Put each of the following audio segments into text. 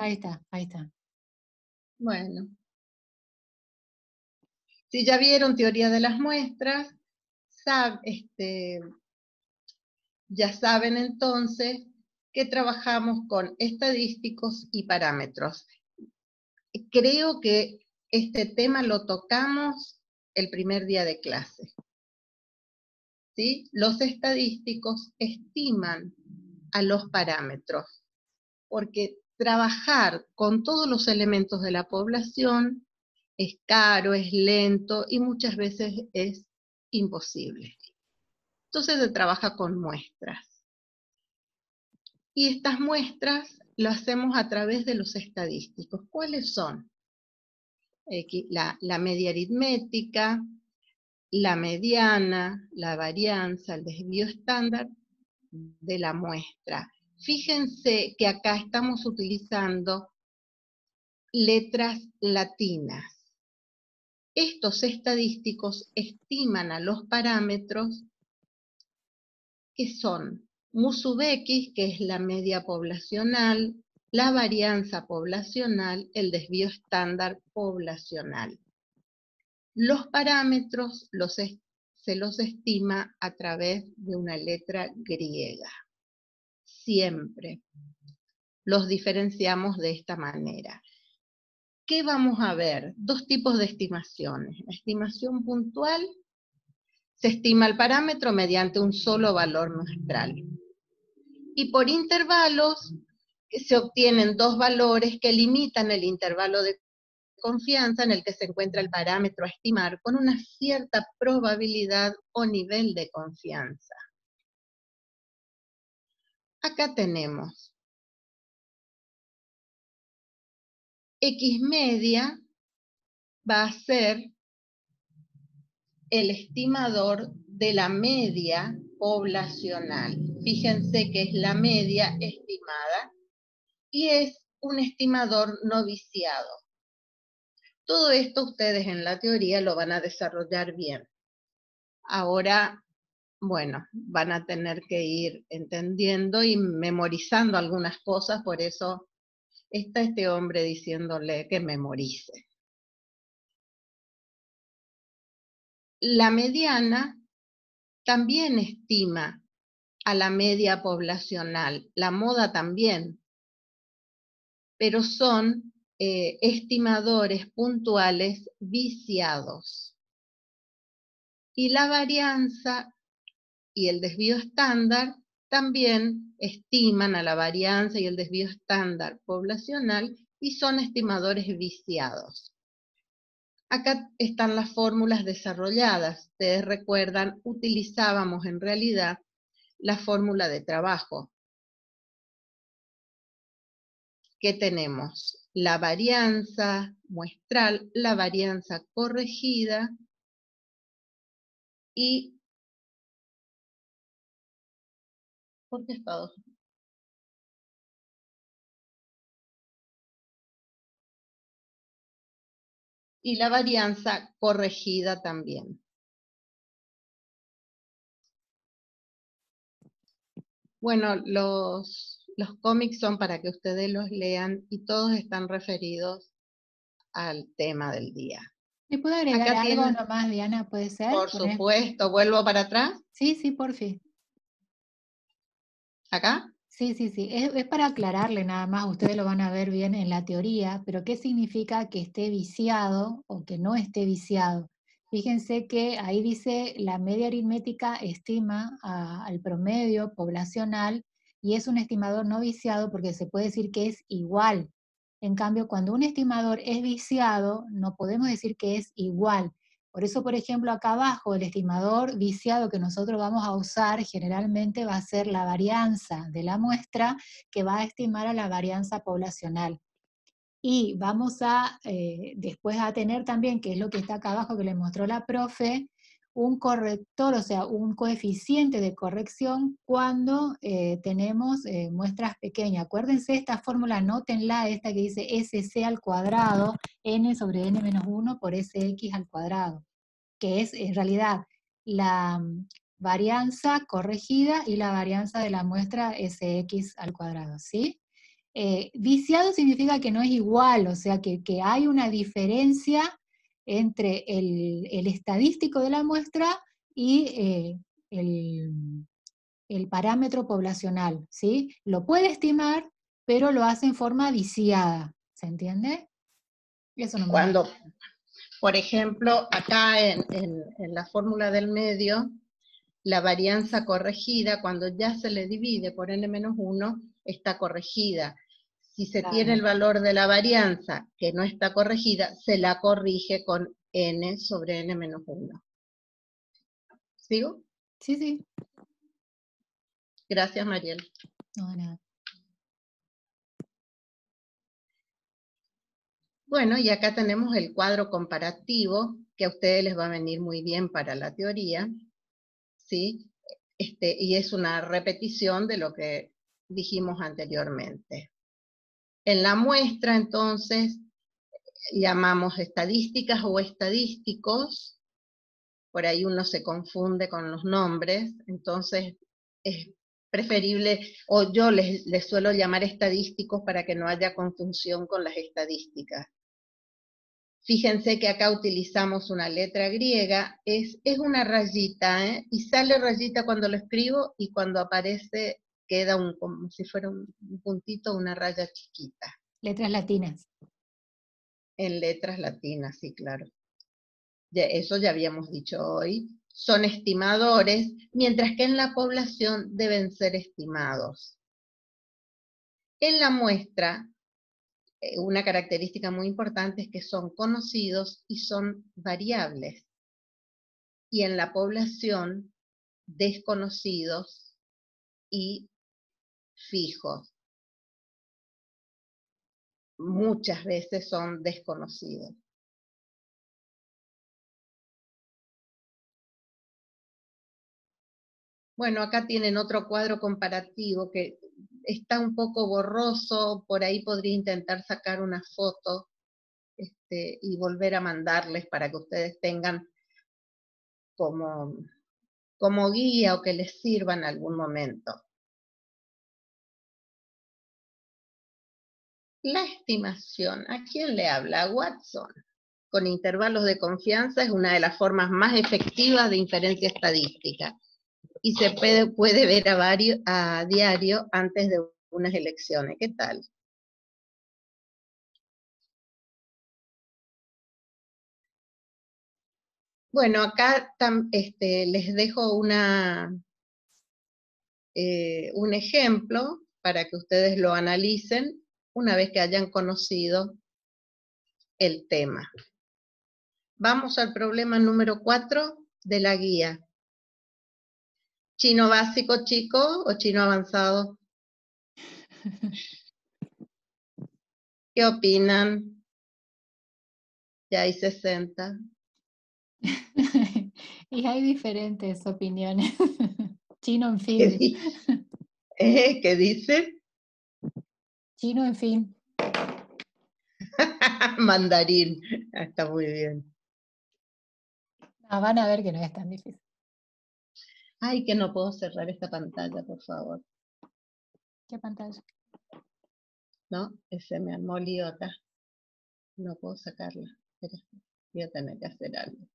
Ahí está, ahí está. Bueno. Si ya vieron teoría de las muestras, este, ya saben entonces que trabajamos con estadísticos y parámetros. Creo que este tema lo tocamos el primer día de clase. ¿Sí? Los estadísticos estiman a los parámetros, porque trabajar con todos los elementos de la población es caro, es lento y muchas veces es imposible. Entonces se trabaja con muestras. Y estas muestras las hacemos a través de los estadísticos. ¿Cuáles son? La, la media aritmética, la mediana, la varianza, el desvío estándar de la muestra. Fíjense que acá estamos utilizando letras latinas. Estos estadísticos estiman a los parámetros que son X, que es la media poblacional, la varianza poblacional, el desvío estándar poblacional. Los parámetros se los estima a través de una letra griega siempre. Los diferenciamos de esta manera. ¿Qué vamos a ver? Dos tipos de estimaciones. La estimación puntual se estima el parámetro mediante un solo valor muestral. Y por intervalos se obtienen dos valores que limitan el intervalo de confianza en el que se encuentra el parámetro a estimar con una cierta probabilidad o nivel de confianza. Acá tenemos X media va a ser el estimador de la media poblacional. Fíjense que es la media estimada y es un estimador no viciado. Todo esto ustedes en la teoría lo van a desarrollar bien. Ahora bueno, van a tener que ir entendiendo y memorizando algunas cosas, por eso está este hombre diciéndole que memorice. La mediana también estima a la media poblacional, la moda también, pero son eh, estimadores puntuales viciados. Y la varianza y el desvío estándar también estiman a la varianza y el desvío estándar poblacional y son estimadores viciados. Acá están las fórmulas desarrolladas. Ustedes recuerdan, utilizábamos en realidad la fórmula de trabajo. ¿Qué tenemos? La varianza muestral, la varianza corregida y Y la varianza corregida también. Bueno, los, los cómics son para que ustedes los lean y todos están referidos al tema del día. ¿Me puedo agregar algo nomás, Diana? ¿Puede ser? Por supuesto. ¿Vuelvo para atrás? Sí, sí, por fin. ¿Acá? Sí, sí, sí. Es, para aclararle nada más, ustedes lo van a ver bien en la teoría, pero ¿qué significa que esté viciado o que no esté viciado? Fíjense que ahí dice la media aritmética estima al promedio poblacional y es un estimador no viciado porque se puede decir que es igual. En cambio, cuando un estimador es viciado, no podemos decir que es igual. Por eso, por ejemplo, acá abajo el estimador viciado que nosotros vamos a usar generalmente va a ser la varianza de la muestra que va a estimar a la varianza poblacional. Y vamos a eh, después a tener también, que es lo que está acá abajo que le mostró la profe, un corrector, o sea, un coeficiente de corrección cuando eh, tenemos eh, muestras pequeñas. Acuérdense esta fórmula, anótenla, esta que dice SC al cuadrado, n sobre n menos 1 por SX al cuadrado, que es en realidad la mm, varianza corregida y la varianza de la muestra SX al cuadrado, ¿sí? eh, viciado significa que no es igual, o sea, que, hay una diferencia entre el, estadístico de la muestra y eh, el, parámetro poblacional, ¿sí? Lo puede estimar, pero lo hace en forma viciada, ¿se entiende? Eso no Cuando, por ejemplo, acá en, en la fórmula del medio, la varianza corregida, cuando ya se le divide por n-1, está corregida. Si se tiene el valor de la varianza que no está corregida, se la corrige con n sobre n menos 1. ¿Sigo? Sí, sí. Gracias, Mariel. Bueno, y acá tenemos el cuadro comparativo, que a ustedes les va a venir muy bien para la teoría, ¿sí? Este, y es una repetición de lo que dijimos anteriormente. En la muestra, entonces, llamamos estadísticas o estadísticos, por ahí uno se confunde con los nombres, entonces es preferible, o yo les, suelo llamar estadísticos para que no haya confusión con las estadísticas. Fíjense que acá utilizamos una letra griega, es, es una rayita, ¿eh? y sale rayita cuando lo escribo y cuando aparece queda un, como si fuera un, puntito, una raya chiquita. Letras latinas. En letras latinas, sí, claro. eso ya habíamos dicho hoy. Son estimadores, mientras que en la población deben ser estimados. En la muestra, eh, una característica muy importante es que son conocidos y son variables. Y en la población, desconocidos y fijos. Muchas veces son desconocidos. Bueno, acá tienen otro cuadro comparativo que está un poco borroso, por ahí podría intentar sacar una foto este, y volver a mandarles para que ustedes tengan como, como guía o que les sirva en algún momento. La estimación, ¿a quién le habla? Watson. Con intervalos de confianza es una de las formas más efectivas de inferencia estadística y se puede, ver a, diario antes de unas elecciones. ¿Qué tal? Bueno, acá este, les dejo eh, un ejemplo para que ustedes lo analicen una vez que hayan conocido el tema. Vamos al problema número 4 de la guía. ¿Chino básico, chico, o chino avanzado? ¿Qué opinan? Ya hay 60. y hay diferentes opiniones. Chino en fin. ¿Qué, dice? ¿Eh? ¿Qué dice? Chino, en fin. Mandarín, está muy bien. van a ver que no es tan difícil. Ay, que no puedo cerrar esta pantalla, por favor. ¿Qué pantalla? No, ese me armó lío acá. No puedo sacarla. voy a tener que hacer algo.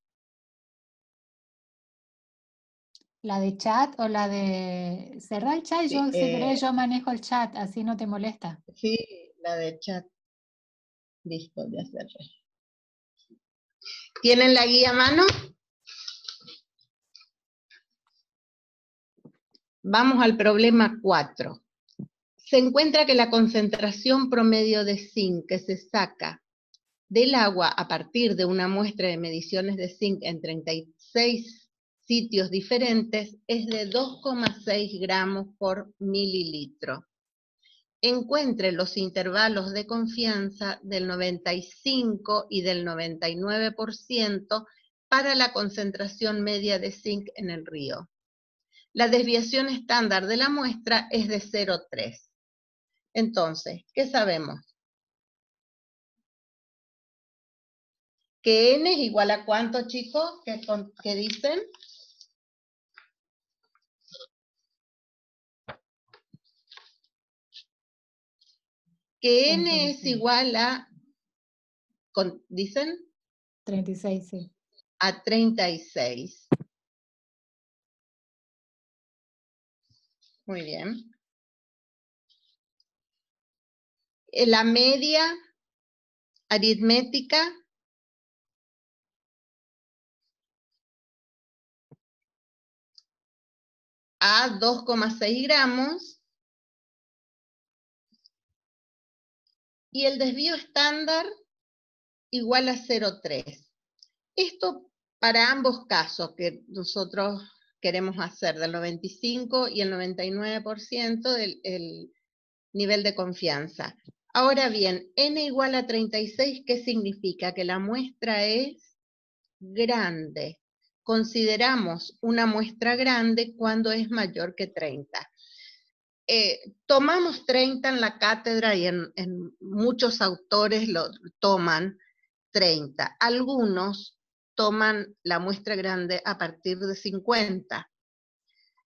¿La de chat o la de cerrar el chat? yo, si querés, eh, yo manejo el chat, así no te molesta. Sí, la de chat. Listo, ya cerré. ¿Tienen la guía a mano? Vamos al problema 4. Se encuentra que la concentración promedio de zinc que se saca del agua a partir de una muestra de mediciones de zinc en 36 sitios diferentes es de 2,6 gramos por mililitro. Encuentre los intervalos de confianza del 95 y del 99% para la concentración media de zinc en el río. La desviación estándar de la muestra es de 0,3. Entonces, ¿qué sabemos? Que n es igual a cuánto, chicos? ¿Qué, dicen? Que n es igual a, ¿dicen? 36, sí. A 36. Muy bien. Eh, la media aritmética a 2,6 gramos y el desvío estándar igual a 0,3. Esto para ambos casos que nosotros queremos hacer, del 95 y el 99% del nivel de confianza. Ahora bien, n igual a 36, ¿qué significa? Que la muestra es grande. Consideramos una muestra grande cuando es mayor que 30. Eh, tomamos 30 en la cátedra y en, muchos autores lo toman 30. Algunos toman la muestra grande a partir de 50.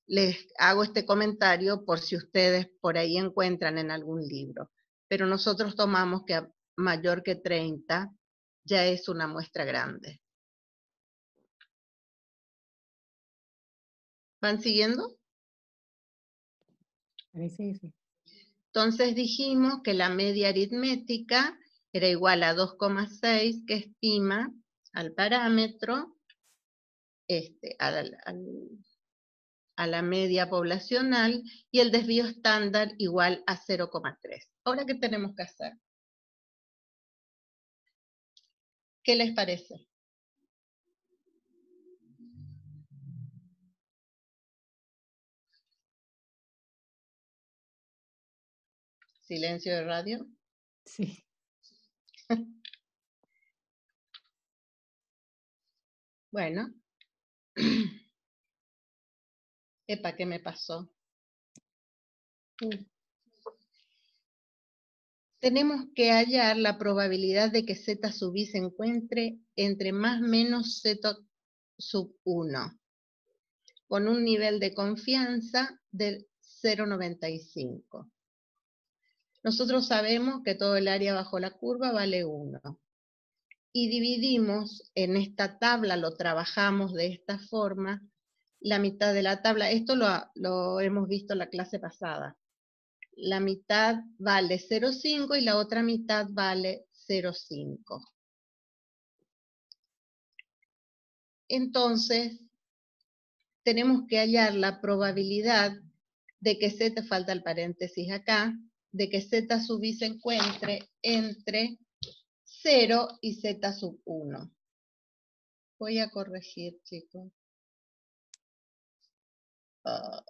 Les hago este comentario por si ustedes por ahí encuentran en algún libro. Pero nosotros tomamos que mayor que 30 ya es una muestra grande. ¿Van siguiendo? Entonces dijimos que la media aritmética era igual a 2,6 que estima al parámetro, este, a la media poblacional, y el desvío estándar igual a 0,3. Ahora, ¿qué tenemos que hacer? ¿Qué les parece? Silencio de radio. Sí. Bueno. Epa, ¿qué me pasó? Tenemos que hallar la probabilidad de que Z sub i se encuentre entre más menos Z sub 1, con un nivel de confianza del 0,95. Nosotros sabemos que todo el área bajo la curva vale 1 y dividimos en esta tabla, lo trabajamos de esta forma, la mitad de la tabla, esto lo, hemos visto en la clase pasada, la mitad vale 0,5 y la otra mitad vale 0,5. Entonces, tenemos que hallar la probabilidad de que z, falta el paréntesis acá, de que z sub i se encuentre entre 0 y z sub 1. Voy a corregir, chicos. Ah.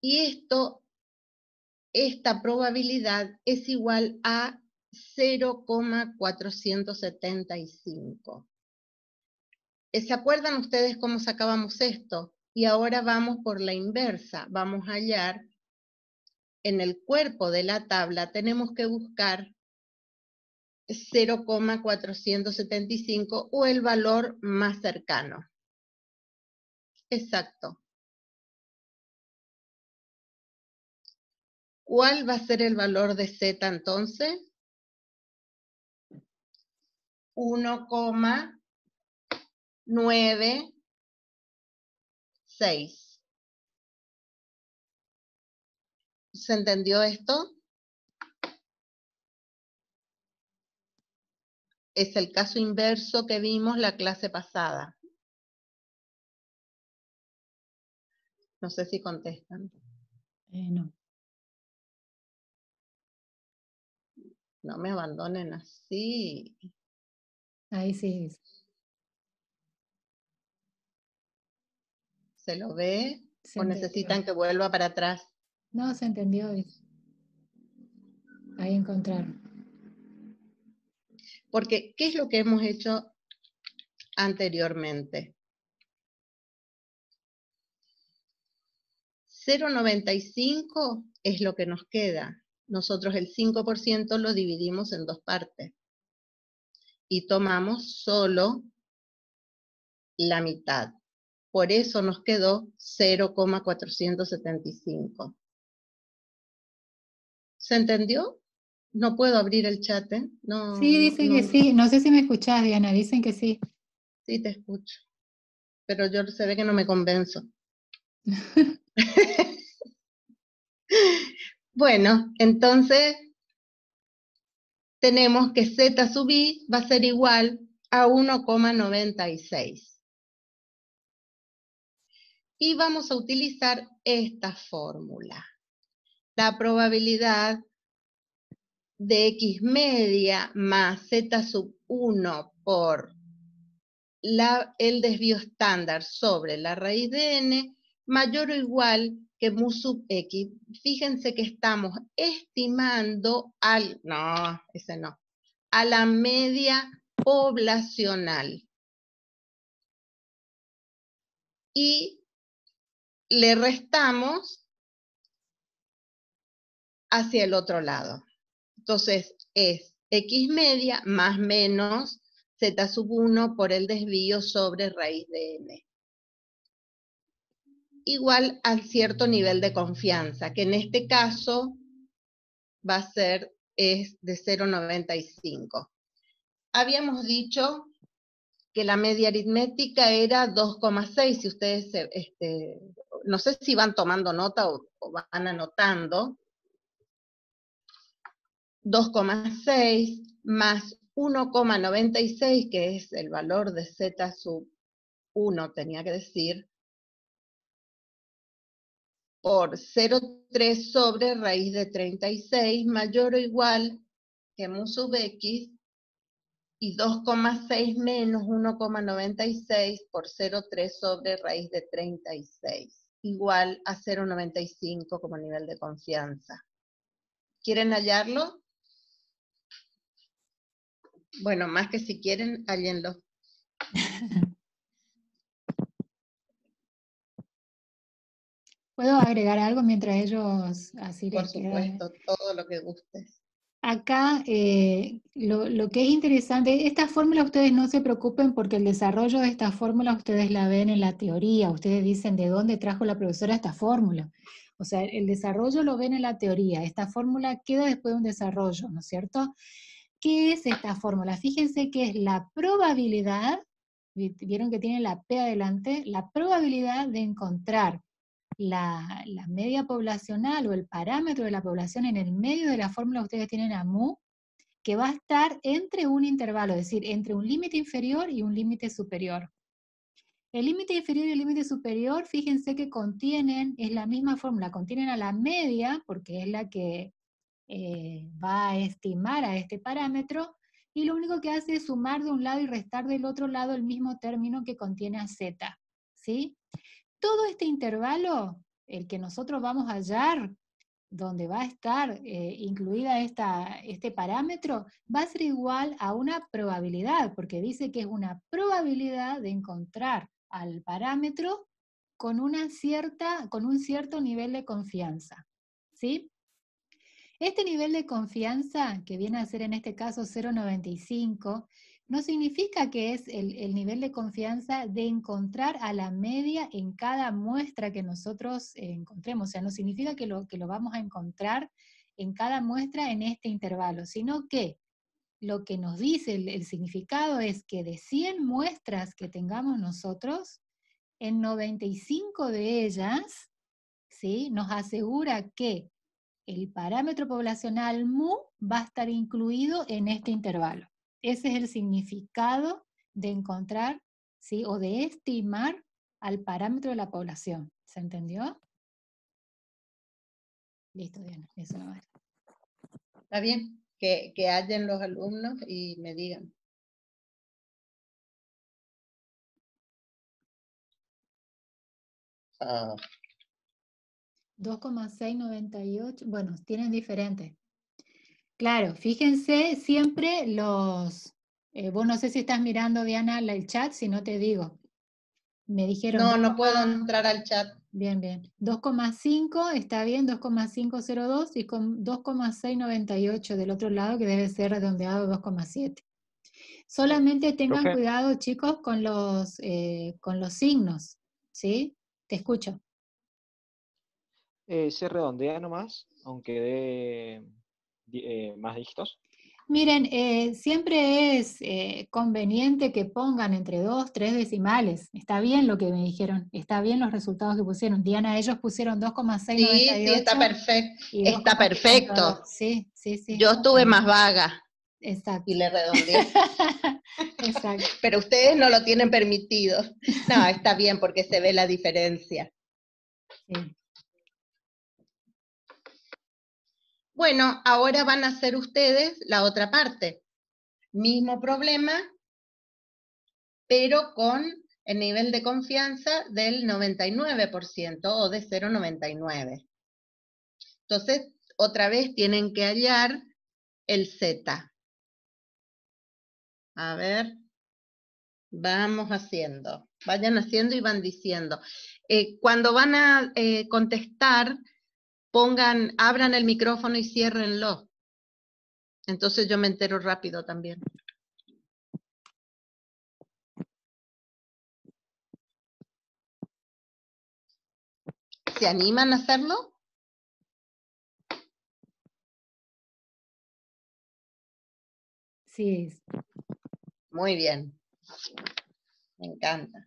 Y esto, esta probabilidad es igual a 0,475. ¿Se acuerdan ustedes cómo sacábamos esto? Y ahora vamos por la inversa. Vamos a hallar en el cuerpo de la tabla, tenemos que buscar 0,475 o el valor más cercano. Exacto. ¿Cuál va a ser el valor de Z entonces? 1,96. ¿Se entendió esto? Es el caso inverso que vimos la clase pasada. No sé si contestan. Eh, no. No me abandonen así. Ahí sí. ¿Se lo ve? ¿O necesitan que vuelva para atrás? No, se entendió. Ahí encontraron. Porque, ¿qué es lo que hemos hecho anteriormente? 0,95 es lo que nos queda. Nosotros el 5% lo dividimos en dos partes. Y tomamos solo la mitad. Por eso nos quedó 0,475. ¿Se entendió? No puedo abrir el chat, ¿eh? No, sí, dice que sí. No sé si me escuchás, Diana. Dicen que sí. Sí, te escucho. Pero yo se ve que no me convenzo. bueno, entonces tenemos que z sub i va a ser igual a 1,96. Y vamos a utilizar esta fórmula. La probabilidad de x media más z sub 1 por el desvío estándar sobre la raíz de n mayor o igual que mu sub x. Fíjense que estamos estimando al, no, ese no, a la media poblacional. Y le restamos hacia el otro lado. Entonces es x media más menos z sub 1 por el desvío sobre raíz de n. Igual a cierto nivel de confianza, que en este caso va a ser es de 0,95. Habíamos dicho que la media aritmética era 2,6, si ustedes, este, no sé si van tomando nota o van anotando, 2,6 más 1,96, que es el valor de z sub 1, tenía que decir, por 0,3 sobre raíz de 36 mayor o igual que mu sub x y 2,6 menos 1,96 por 0,3 sobre raíz de 36 igual a 0,95 como nivel de confianza. ¿Quieren hallarlo? Bueno, más que si quieren, hállenlo. ¿Puedo agregar algo mientras ellos así Por supuesto, todo lo que gustes. Acá eh, lo, lo, que es interesante, esta fórmula ustedes no se preocupen porque el desarrollo de esta fórmula ustedes la ven en la teoría, ustedes dicen de dónde trajo la profesora esta fórmula. O sea, el desarrollo lo ven en la teoría, esta fórmula queda después de un desarrollo, ¿no es cierto? ¿Qué es esta fórmula? Fíjense que es la probabilidad, vieron que tiene la P adelante, la probabilidad de encontrar la, media poblacional o el parámetro de la población en el medio de la fórmula que ustedes tienen a mu, que va a estar entre un intervalo, es decir, entre un límite inferior y un límite superior. El límite inferior y el límite superior, fíjense que contienen, es la misma fórmula, contienen a la media, porque es la que eh, va a estimar a este parámetro, y lo único que hace es sumar de un lado y restar del otro lado el mismo término que contiene a z. ¿sí? Todo este intervalo, el que nosotros vamos a hallar, donde va a estar eh, incluida este parámetro, va a ser igual a una probabilidad, porque dice que es una probabilidad de encontrar al parámetro con, una cierta, con un cierto nivel de confianza. ¿sí? Este nivel de confianza, que viene a ser en este caso 0,95, no significa que es el, nivel de confianza de encontrar a la media en cada muestra que nosotros encontremos. O sea, no significa que lo, que lo vamos a encontrar en cada muestra en este intervalo, sino que lo que nos dice el, el significado es que de 100 muestras que tengamos nosotros, en 95 de ellas, ¿sí? nos asegura que el parámetro poblacional mu va a estar incluido en este intervalo. Ese es el significado de encontrar, ¿sí? O de estimar al parámetro de la población. ¿Se entendió? Listo, Diana, eso no vale. Está bien, que, que hallen los alumnos y me digan. Ah. 2,698, bueno, tienen diferentes. Claro, fíjense siempre los, eh, vos no sé si estás mirando, Diana, el chat, si no te digo. Me dijeron... No, no puedo entrar al chat. Bien, bien. 2,5 está bien, 2,502 y con 2,698 del otro lado, que debe ser redondeado 2,7. Solamente tengan cuidado, chicos, con los, eh, con los signos, ¿sí? Te escucho. Eh, se redondea nomás, aunque dé eh, más dígitos. Miren, eh, siempre es eh, conveniente que pongan entre dos, tres decimales. Está bien lo que me dijeron, está bien los resultados que pusieron. Diana, ellos pusieron 2,698. Sí, sí, está perfecto. Está perfecto. Sí, sí, sí. Yo estuve más vaga. Exacto. Y le redondeé. Exacto. Pero ustedes no lo tienen permitido. No, está bien porque se ve la diferencia. Sí. Bueno, ahora van a hacer ustedes la otra parte. Mismo problema, pero con el nivel de confianza del 99% o de 0,99. Entonces, otra vez tienen que hallar el Z. A ver, vamos haciendo. Vayan haciendo y van diciendo. Eh, cuando van a eh, contestar, pongan, abran el micrófono y ciérrenlo. Entonces yo me entero rápido también. ¿Se animan a hacerlo? Sí. Muy bien. Me encanta.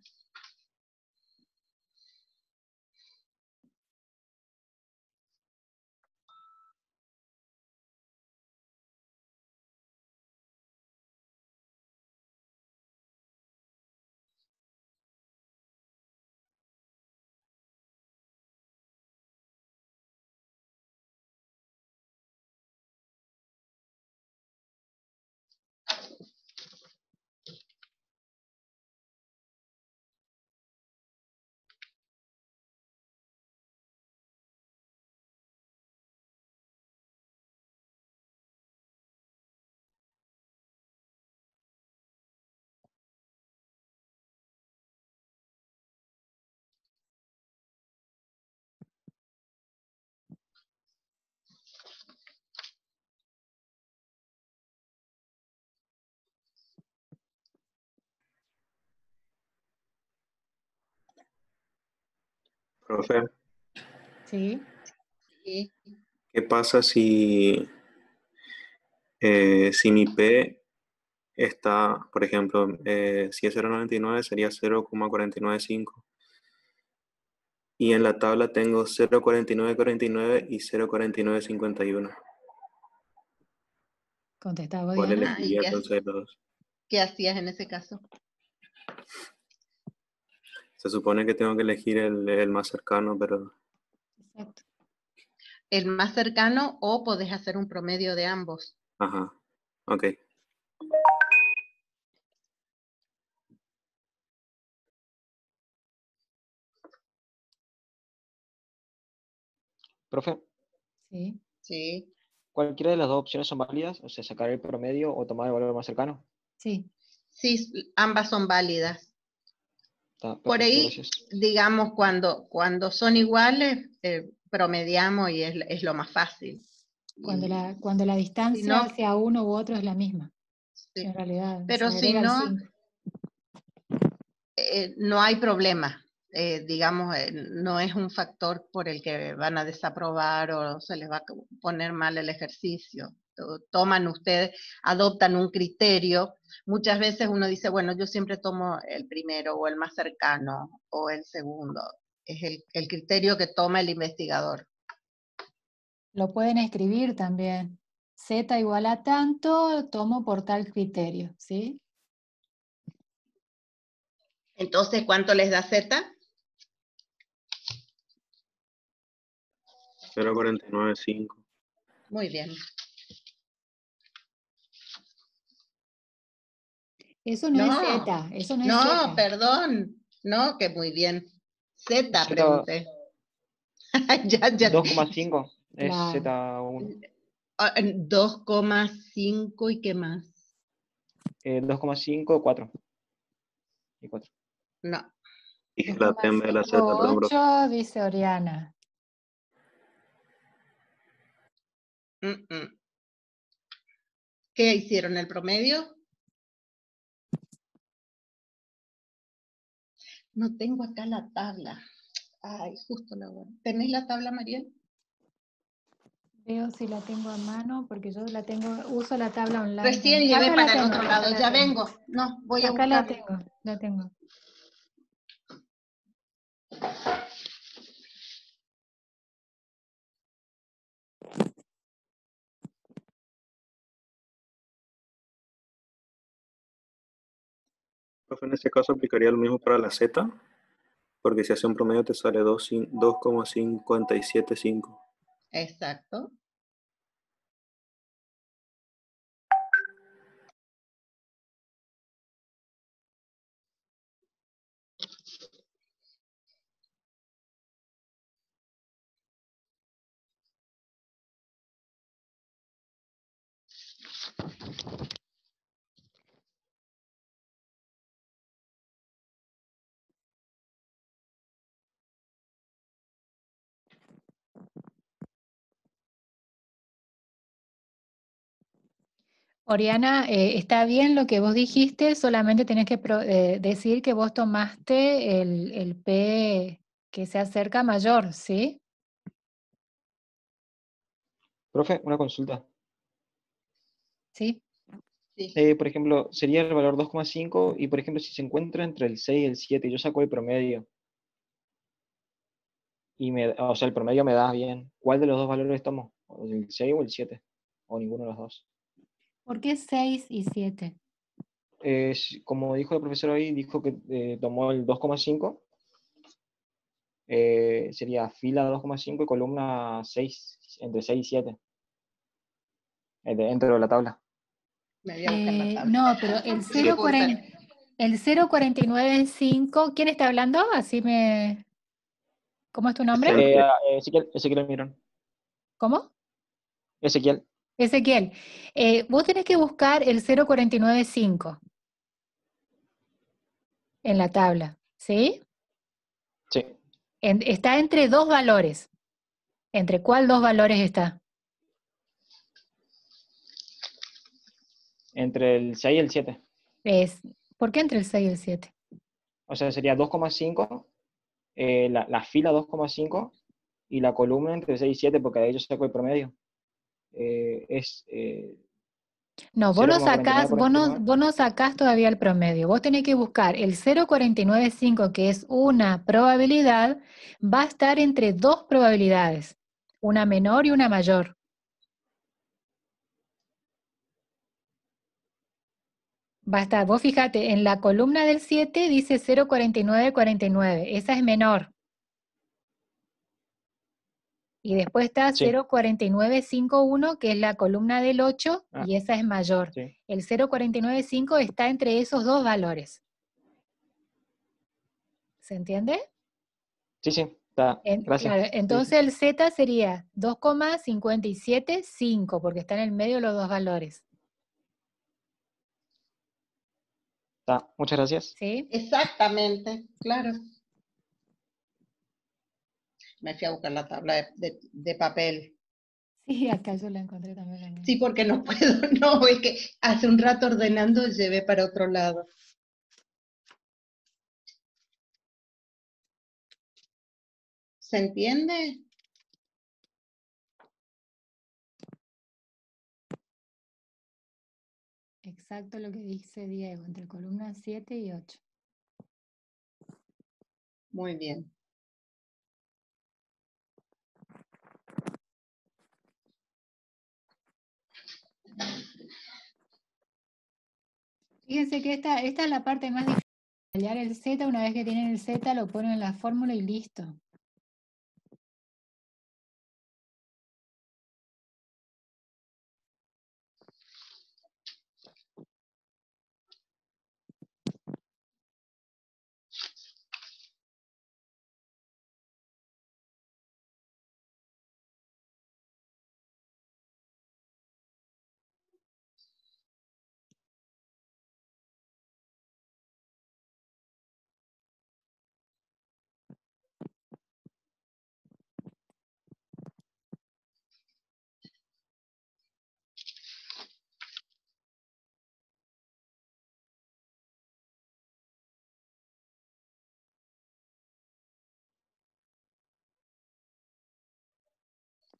Profe. Sí. ¿Qué pasa si, eh, si mi P está, por ejemplo, eh, si es 0,99 sería 0,495? Y en la tabla tengo 0,4949 y 0,4951. Contestaba bien. Ah, ¿Qué hacías en ese caso? Se supone que tengo que elegir el, más cercano, pero... Exacto. El más cercano o podés hacer un promedio de ambos. Ajá, ok. Profe. Sí. Sí. ¿Cualquiera de las dos opciones son válidas? O sea, sacar el promedio o tomar el valor más cercano. Sí. Sí, ambas son válidas. Por ahí, digamos, cuando, cuando son iguales, eh, promediamos y es, lo más fácil. Cuando la, cuando la distancia hacia uno u otro es la misma. En realidad. Pero si no, eh, no hay problema. Eh, digamos, no es un factor por el que van a desaprobar o se les va a poner mal el ejercicio toman ustedes, adoptan un criterio. Muchas veces uno dice, bueno, yo siempre tomo el primero o el más cercano o el segundo. Es el, criterio que toma el investigador. Lo pueden escribir también. Z igual a tanto, tomo por tal criterio, ¿sí? Entonces, ¿cuánto les da Z? 0,495. Muy bien. Eso no, es Z, eso no, es Z. No, perdón. No, que muy bien. Z, pregunté. ya, ya. 2,5 es Z1. 2,5 y qué más? Eh, 2,5, 4. Y 4. No. Y la TEM de la Z, 8, dice Oriana. ¿Qué hicieron? ¿El promedio? No tengo acá la tabla. Ay, justo la guardé. ¿Tenés la tabla, Mariel? Veo si la tengo a mano, porque yo la tengo, uso la tabla online. Recién Acá llevé para el otro acá lado. la Ya tengo. vengo. No, voy a Acá la tengo, la tengo. En este caso aplicaría lo mismo para la Z, porque si hace un promedio te sale 2 cin- 2,575. Exacto. Oriana, eh, está bien lo que vos dijiste, solamente tenés que pro- eh, decir que vos tomaste el, el P que se acerca mayor, ¿sí? Profe, una consulta. Sí. Sí. Eh, por ejemplo, sería el valor 2,5 y, por ejemplo, si se encuentra entre el 6 y el 7, yo saco el promedio. Y me, o sea, el promedio me da bien. ¿Cuál de los dos valores tomo? ¿O ¿El 6 o el 7? O ninguno de los dos. ¿Por qué 6 y 7? Eh, como dijo el profesor hoy, dijo que eh, tomó el 2,5. eh, sería fila 2,5 y columna 6, entre 6 y 7. eh, de- dentro de la tabla. Eh, tabla. no, pero el Sí, puedo 0,40 el 0,495, ¿quién está hablando? Así me... ¿Cómo es tu nombre? Eh, ah, Ezequiel, Ezequiel Almirón. ¿Cómo? Ezequiel, Ezequiel, eh, vos tenés que buscar el 0,495 en la tabla, ¿sí? sí. En- está entre dos valores. ¿Entre cuál dos valores está? Entre el 6 y el 7. Es, ¿Por qué entre el 6 y el 7? O sea, sería 2,5, eh, la, la fila 2,5 y la columna entre 6 y 7, porque de ahí yo saco el promedio. Eh, es, eh, No, vos no 0,49 sacás, por vos no, estimar. vos no sacás todavía el promedio. Vos tenés que buscar el 0,495, que es una probabilidad, va a estar entre dos probabilidades, una menor y una mayor. Va a estar, vos fíjate, en la columna del 7 dice 0,4949, esa es menor. Y después está Sí. 0,4951, que es la columna del 8, Ah. y esa es mayor. sí. El 0,495 está entre esos dos valores. ¿Se entiende? sí, sí, está. En- Gracias. claro, Sí, sí. entonces el Z sería 2,575, porque está en el medio de los dos valores. Está. Muchas gracias. ¿Sí? Exactamente, claro. Me fui a buscar la tabla de, de- de papel. Sí, acá yo la encontré también. la. Sí, porque no puedo, no, es que hace un rato ordenando llevé para otro lado. ¿Se entiende? Exacto lo que dice Diego, entre columnas 7 y 8. Muy bien. Fíjense que esta, esta es la parte más difícil. El Z, una vez que tienen el Z, lo ponen en la fórmula y listo.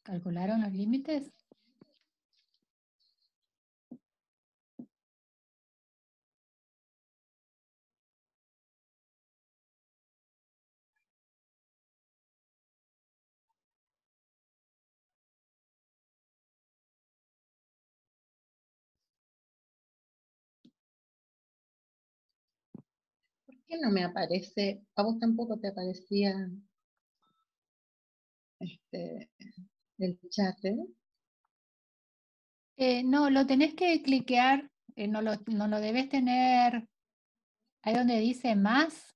¿Calcularon los límites? qué no me aparece? A vos tampoco te aparecía este, el chat, ¿eh? Eh, no, lo tenés que cliquear, eh, no, lo, no lo debes tener ahí donde dice más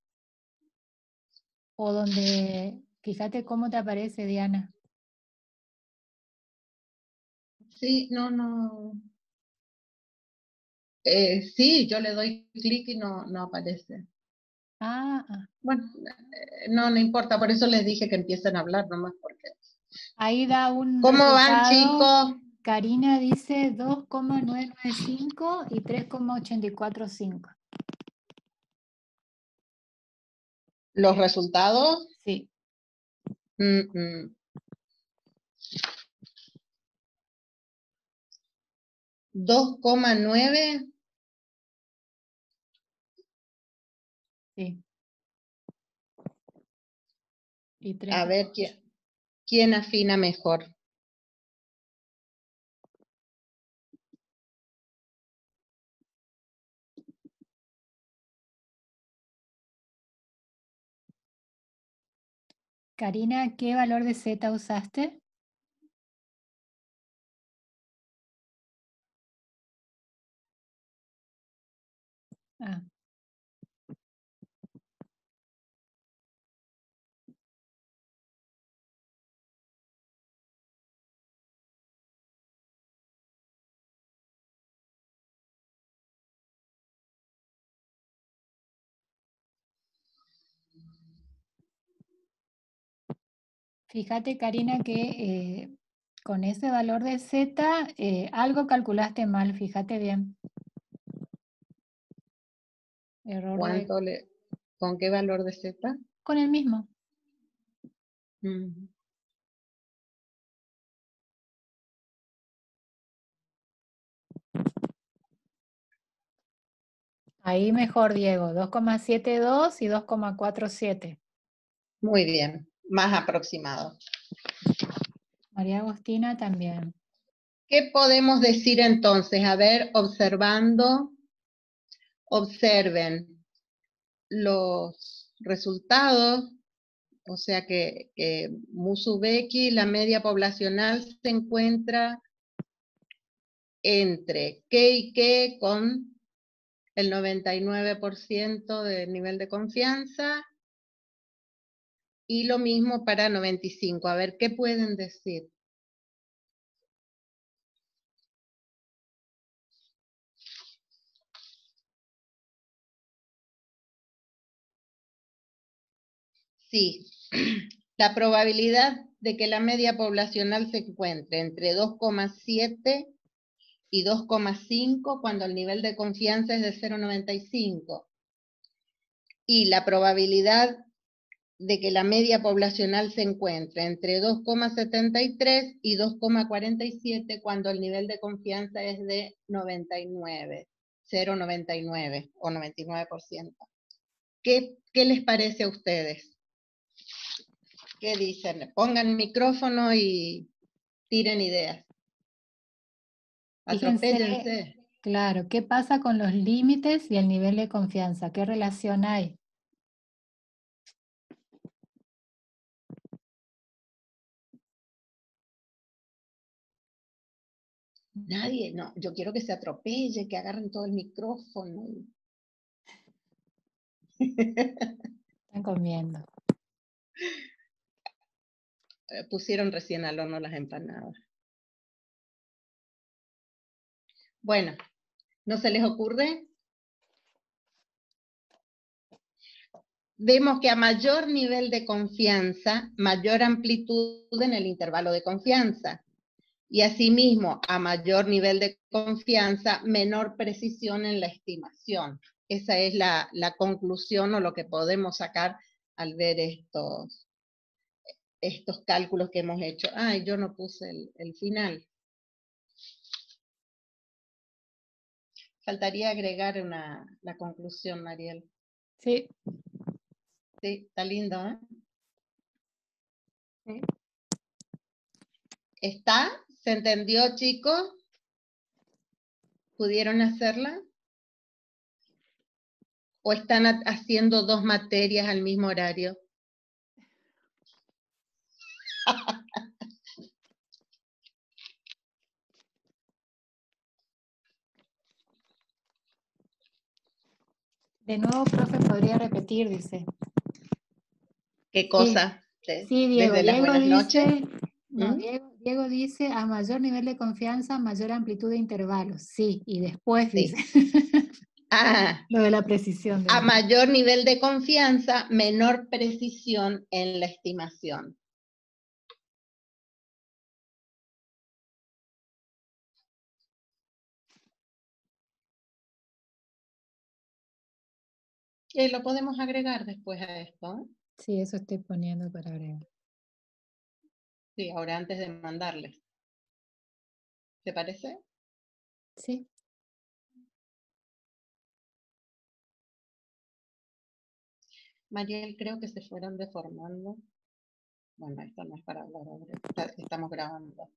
o donde, fíjate cómo te aparece, Diana. Sí, no, no. Eh, sí, yo le doy clic y no, no aparece. Ah, ah. Bueno, eh, no, no importa, por eso les dije que empiecen a hablar nomás porque. Ahí da un. ¿Cómo van, chicos? Karina dice 2,995 y 3,845. ¿Los resultados? Sí. Mm, mm. ¿Dos coma nueve? Sí. Y tres A ver. ¿quién, quién afina mejor? Karina, ¿qué valor de Z usaste? Ah, Fíjate, Karina, que eh, con ese valor de Z, eh, algo calculaste mal, fíjate bien. Error de- ¿Cuánto le, ¿Con qué valor de Z? con el mismo. Ahí mejor, Diego, 2,72 y 2,47. Muy bien, más aproximado. María Agostina también. ¿Qué podemos decir entonces? A ver, observando, observen los resultados, o sea que, que Musubeki, la media poblacional, se encuentra entre qué y qué con el 99% de nivel de confianza y lo mismo para 95. A ver, ¿qué pueden decir? Sí, la probabilidad de que la media poblacional se encuentre entre 2,7 y 2,5 cuando el nivel de confianza es de 0,95. Y la probabilidad de que la media poblacional se encuentre entre 2,73 y 2,47 cuando el nivel de confianza es de 99, 0,99 o 99%. ¿Qué, ¿Qué les parece a ustedes? ¿Qué dicen? Pongan micrófono y tiren ideas. Fíjense, Atropéllense. Claro, ¿qué pasa con los límites y el nivel de confianza? ¿Qué relación hay? Nadie, no, yo quiero que se atropelle, que agarren todo el micrófono. Están comiendo. Eh, Pusieron recién al horno las empanadas. Bueno, ¿no se les ocurre? Vemos que a mayor nivel de confianza, mayor amplitud en el intervalo de confianza. Y asimismo, a mayor nivel de confianza, menor precisión en la estimación. Esa es la, la conclusión o lo que podemos sacar al ver estos, estos cálculos que hemos hecho. Ay, yo no puse el, el final. Faltaría agregar una, la conclusión, Mariel. Sí. Sí, está lindo, ¿eh? Sí. ¿Está? ¿Se entendió, chicos? ¿Pudieron hacerla? ¿O están ha- haciendo dos materias al mismo horario? De nuevo, profe, podría repetir, dice. ¿Qué cosa? Sí, Diego. desde las Diego buenas noches. dice, no, ¿Mm? Diego, Diego dice, a mayor nivel de confianza, mayor amplitud de intervalos. Sí, y después Sí. dice Ah, lo de la precisión. de a mayor nivel de confianza, menor precisión en la estimación. Y lo podemos agregar después a esto. ¿eh? Sí, eso estoy poniendo para agregar. Sí, ahora antes de mandarles. ¿Te parece? Sí. Mariel, creo que se fueron deformando. Bueno, esto no es para hablar ahora, está- estamos grabando.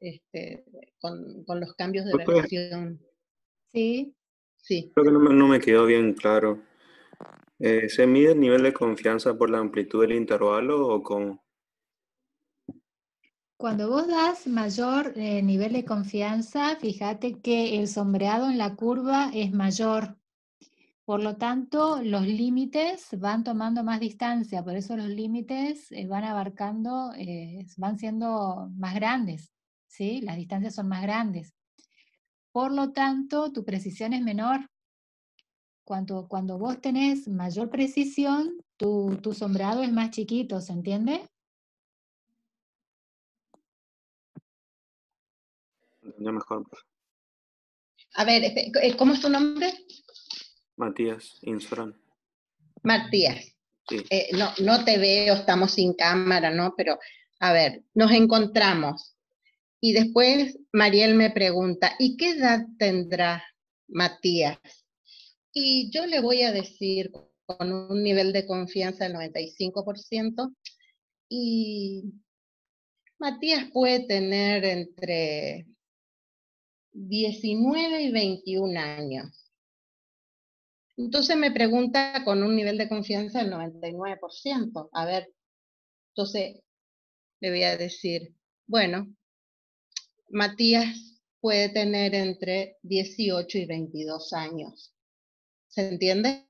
Este, con, con los cambios de Profe. versión. Sí, Sí, Creo que no me, no me quedó bien claro. Eh, ¿se mide el nivel de confianza por la amplitud del intervalo o cómo? Cuando vos das mayor eh, nivel de confianza, fíjate que el sombreado en la curva es mayor. Por lo tanto, los límites van tomando más distancia, por eso los límites eh, van abarcando, eh, van siendo más grandes, ¿sí? Las distancias son más grandes. Por lo tanto, tu precisión es menor. Cuando, cuando vos tenés mayor precisión, tu, tu sombreado es más chiquito, ¿se entiende? Mejor, a ver, este, eh, ¿cómo es tu nombre? Matías Insoran. Matías. Sí. Eh, no, no te veo, estamos sin cámara, ¿no? Pero, a ver, nos encontramos. Y después Mariel me pregunta, ¿y qué edad tendrá Matías? Y yo le voy a decir con un nivel de confianza del 95%, y Matías puede tener entre 19 y 21 años. Entonces me pregunta con un nivel de confianza del 99%. A ver, entonces le voy a decir, bueno, Matías puede tener entre 18 y 22 años. ¿Se entiende?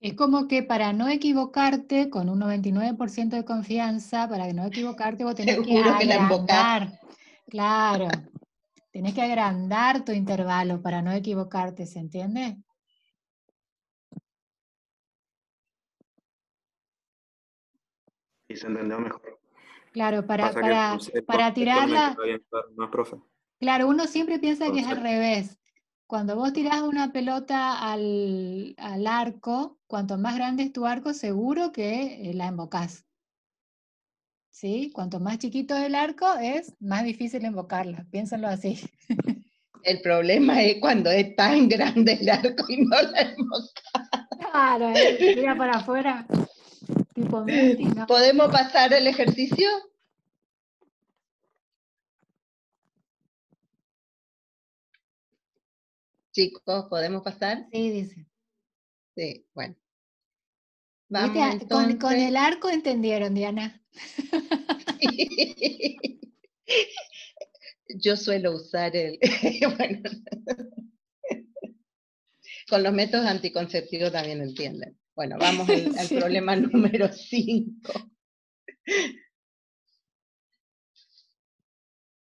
Es como que para no equivocarte con un 99% de confianza, para no equivocarte vos tenés que Seguro que la agrandar. Claro, tenés que agrandar tu intervalo para no equivocarte, ¿se entiende? Y se entendió mejor. Claro, para, que para, para tirarla, claro, ¿no, profe? claro, uno siempre piensa que es al revés. Cuando vos tirás una pelota al, al arco, cuanto más grande es tu arco, seguro que eh, la embocás. ¿Sí? Cuanto más chiquito es el arco, es más difícil invocarla. Piénsenlo así. El problema es cuando es tan grande el arco y no la hemos... Claro, eh, tira para afuera. Tipo. ¿Podemos pasar el ejercicio? Chicos, ¿podemos pasar? Sí, dice. Sí, bueno. Ah, Con, el arco entendieron, Diana. Yo suelo usar el... bueno, con los métodos anticonceptivos también entienden. Bueno, vamos al, al Sí. problema número 5.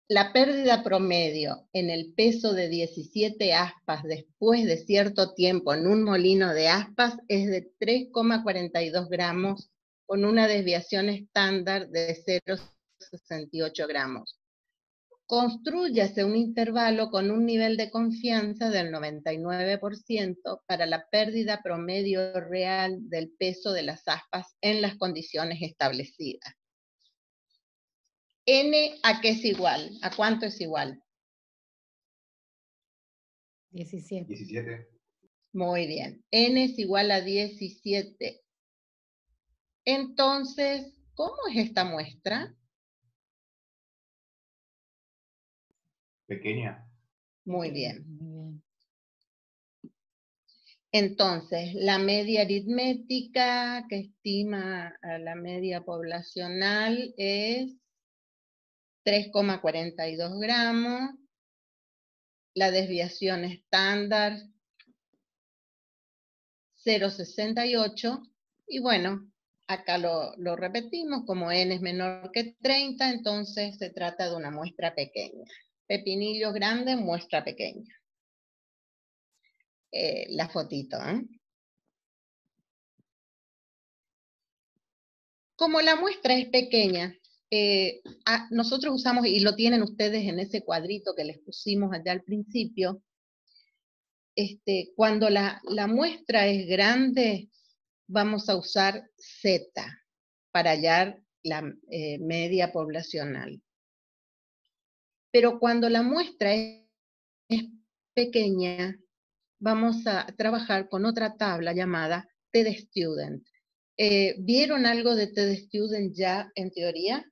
La pérdida promedio en el peso de 17 aspas después de cierto tiempo en un molino de aspas es de 3,42 gramos con una desviación estándar de 0,68 gramos. Construyase un intervalo con un nivel de confianza del 99% para la pérdida promedio real del peso de las aspas en las condiciones establecidas. N a qué es igual? ¿A cuánto es igual? 17. 17. Muy bien. N es igual a 17. Entonces, ¿cómo es esta muestra? Pequeña. Muy bien. Muy bien. Entonces, la media aritmética que estima a la media poblacional es 3,42 gramos. La desviación estándar 0,68. Y bueno, acá lo, repetimos, como n es menor que 30, entonces se trata de una muestra pequeña. Pepinillo grande, muestra pequeña. Eh, la fotito. ¿eh? Como la muestra es pequeña, eh, ah, nosotros usamos, y lo tienen ustedes en ese cuadrito que les pusimos allá al principio, este, cuando la, la muestra es grande, vamos a usar Z para hallar la eh, media poblacional. Pero cuando la muestra es, es pequeña, vamos a trabajar con otra tabla llamada TED Student. Eh, ¿Vieron algo de TED Student ya en teoría?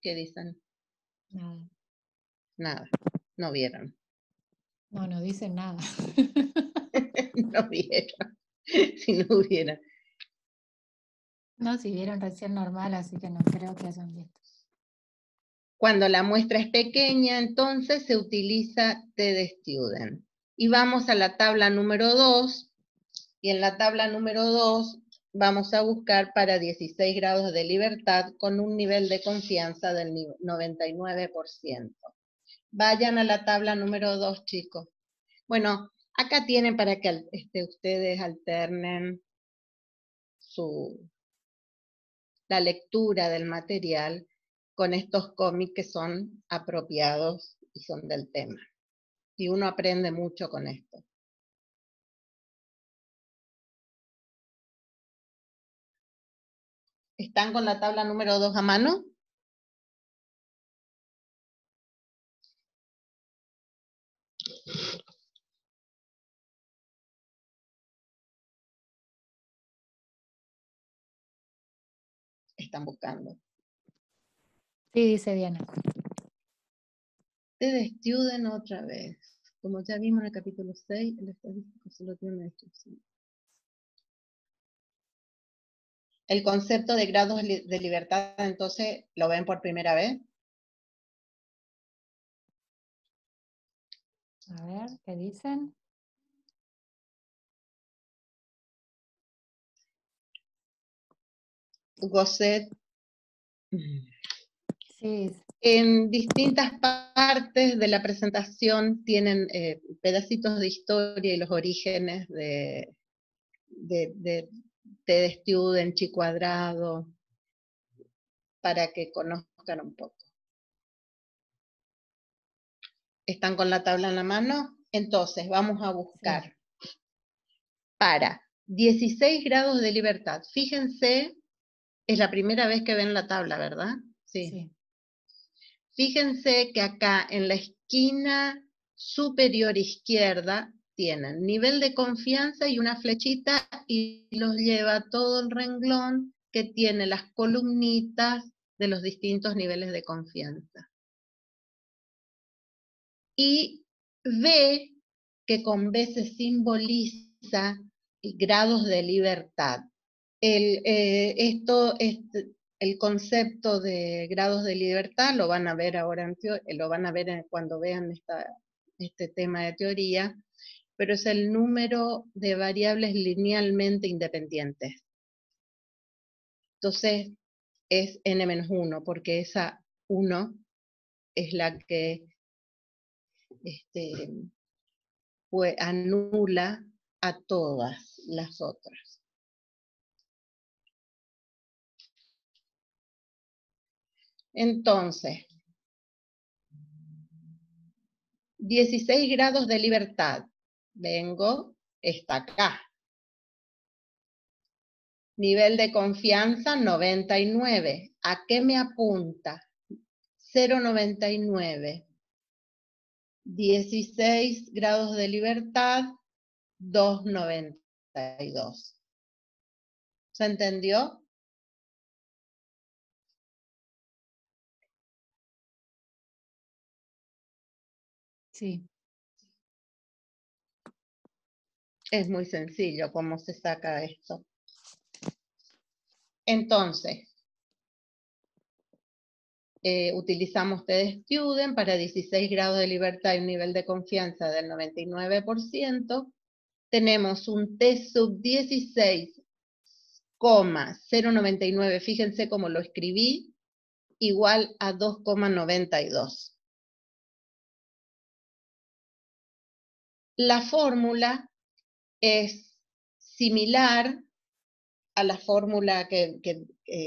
¿Qué dicen? Nada. Nada, no vieron. No, no dicen nada. no vieron. Si no hubieran. No, si vieron recién normal, así que no creo que hayan visto. Cuando la muestra es pequeña, entonces se utiliza TED Student. Y vamos a la tabla número 2. Y en la tabla número 2 vamos a buscar para 16 grados de libertad con un nivel de confianza del 99%. Vayan a la tabla número 2, chicos. Bueno, acá tienen para que este, ustedes alternen su, la lectura del material con estos cómics que son apropiados y son del tema. Y uno aprende mucho con esto. ¿Están con la tabla número 2 a mano? Están buscando. Sí, dice Diana. TED Student otra vez. Como ya vimos en el capítulo 6, el estadístico solo tiene una descripción. El concepto de grados de libertad, entonces, ¿lo ven por primera vez? A ver, ¿qué dicen? Gosset. Sí, En distintas partes de la presentación tienen eh, pedacitos de historia y los orígenes de, de, de TED Student, Chi Cuadrado, para que conozcan un poco. ¿Están con la tabla en la mano? Entonces, vamos a buscar para 16 grados de libertad. Fíjense, es la primera vez que ven la tabla, ¿verdad? sí. Fíjense que acá en la esquina superior izquierda tienen nivel de confianza y una flechita y los lleva todo el renglón que tiene las columnitas de los distintos niveles de confianza. Y ve que con B se simboliza grados de libertad. El, eh, esto, este, el concepto de grados de libertad lo van a ver ahora, lo van a ver cuando vean esta, este tema de teoría, pero es el número de variables linealmente independientes. Entonces, es n-1, porque esa 1 es la que este, anula a todas las otras. Entonces, 16 grados de libertad. Vengo, está acá. Nivel de confianza 99. ¿A qué me apunta? 0,99. 16 grados de libertad, 2,92. ¿Se entendió? Sí. Es muy sencillo cómo se saca esto. Entonces, eh, utilizamos TED-Student para 16 grados de libertad y un nivel de confianza del 99%. Tenemos un T sub 16,099, fíjense cómo lo escribí, igual a 2,92. La fórmula es similar a la fórmula que,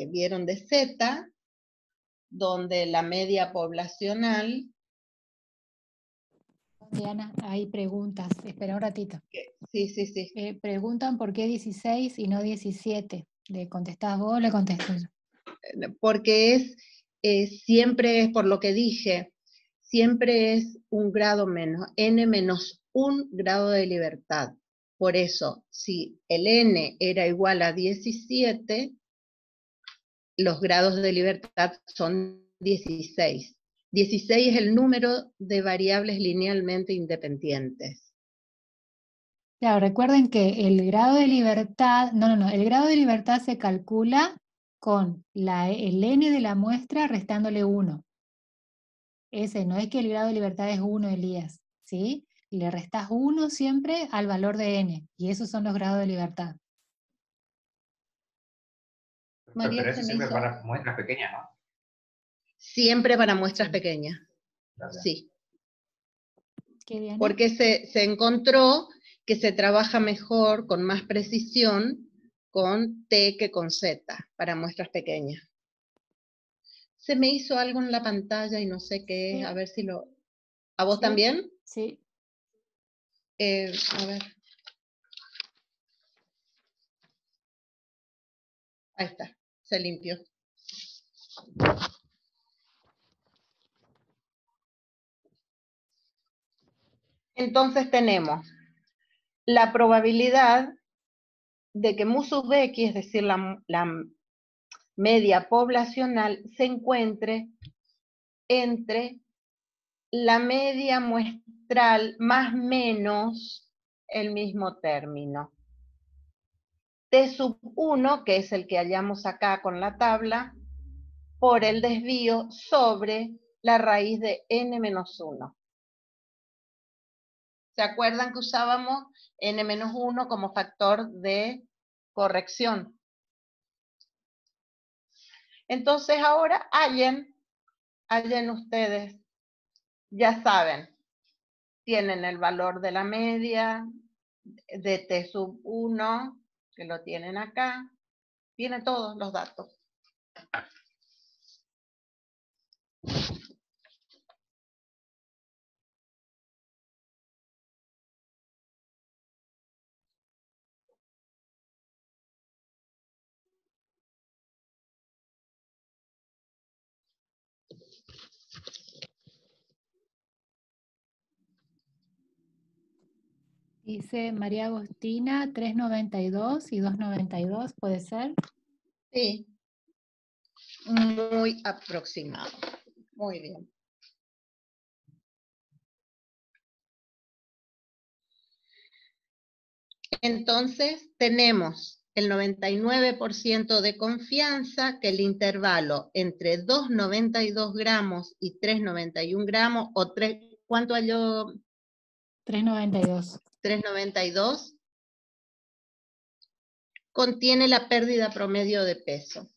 vieron de Z, donde la media poblacional... Diana, hay preguntas. Espera un ratito. Sí, sí, sí. Eh, preguntan por qué 16 y no 17. ¿Le contestás vos o le contesto yo? Eh, porque es, eh, siempre es, por lo que dije, siempre es un grado menos, n menos un grado de libertad. Por eso, si el n era igual a 17, los grados de libertad son 16. 16 es el número de variables linealmente independientes. Claro, recuerden que el grado de libertad, no, no, no, el grado de libertad se calcula con la, el n de la muestra restándole 1. Ese no es que el grado de libertad es 1, Elías, ¿sí? Le restas 1 siempre al valor de n, y esos son los grados de libertad. María Pero eso siempre para muestras pequeñas, ¿no? Siempre para muestras pequeñas. Sí. Porque se, se encontró que se trabaja mejor, con más precisión, con T que con Z, para muestras pequeñas. Se me hizo algo en la pantalla y no sé qué es, a ver si lo... ¿A vos también? Sí. Eh, a ver. Ahí está, se limpió. Entonces tenemos la probabilidad de que mu sub x, es decir, la, la media poblacional, se encuentre entre la media muestral más menos el mismo término. T sub 1, que es el que hallamos acá con la tabla, por el desvío sobre la raíz de n menos 1. ¿Se acuerdan que usábamos n menos 1 como factor de corrección? Entonces ahora hallen, hallen ustedes ya saben, tienen el valor de la media, de T sub 1, que lo tienen acá, tiene todos los datos. Dice María Agostina, 3.92 y 2.92, ¿puede ser? Sí. Muy aproximado. Muy bien. Entonces, tenemos el 99% de confianza que el intervalo entre 2,92 gramos y 3,91 gramos, o 3, ¿cuánto halló? 3,92. 392 contiene la pérdida promedio de peso.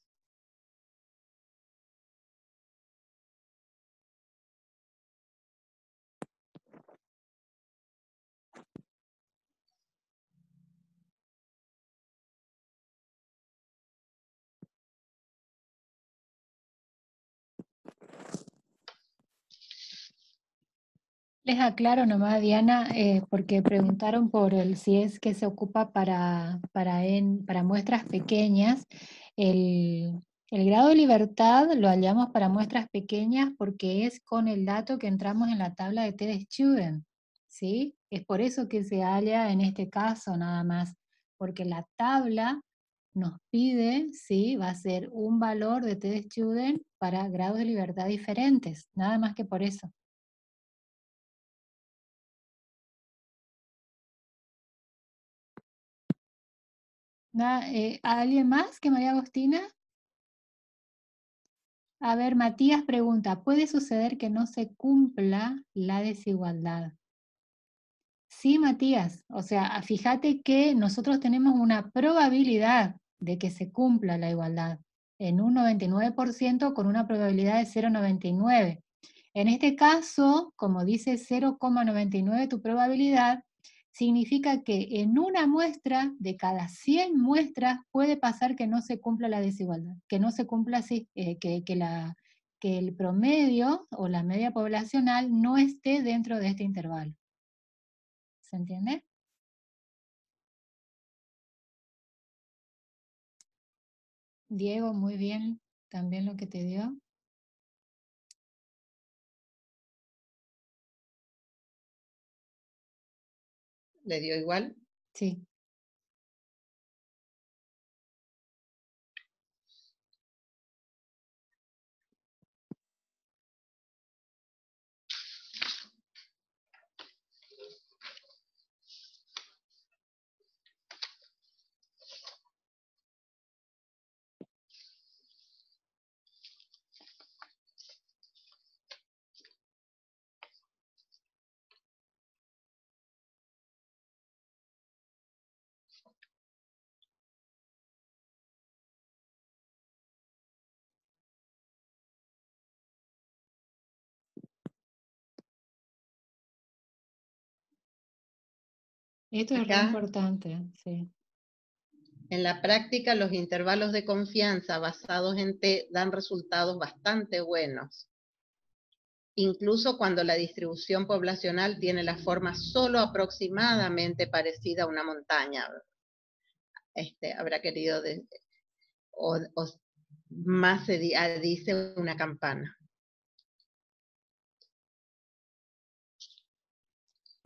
Les aclaro nomás, Diana, eh, porque preguntaron por el si es que se ocupa para, para, para muestras pequeñas. El, grado de libertad lo hallamos para muestras pequeñas porque es con el dato que entramos en la tabla de TED Student, ¿sí? Es por eso que se halla en este caso nada más, porque la tabla nos pide, ¿sí? Va a ser un valor de TED Student para grados de libertad diferentes, nada más que por eso. Eh, ¿Alguien más que María Agostina? A ver, Matías pregunta, ¿puede suceder que no se cumpla la desigualdad? Sí, Matías, o sea, fíjate que nosotros tenemos una probabilidad de que se cumpla la igualdad en un 99% con una probabilidad de 0,99. En este caso, como dice 0,99 tu probabilidad, significa que en una muestra de cada 100 muestras puede pasar que no se cumpla la desigualdad, que no se cumpla así, eh, que, la, que el promedio o la media poblacional no esté dentro de este intervalo. ¿Se entiende? Diego, muy bien, también lo que te dio. ¿Le dio igual? Sí. Esto es muy importante, sí. En la práctica, los intervalos de confianza basados en T dan resultados bastante buenos. Incluso cuando la distribución poblacional tiene la forma solo aproximadamente parecida a una montaña. Este, habrá querido, o, más se dice una campana.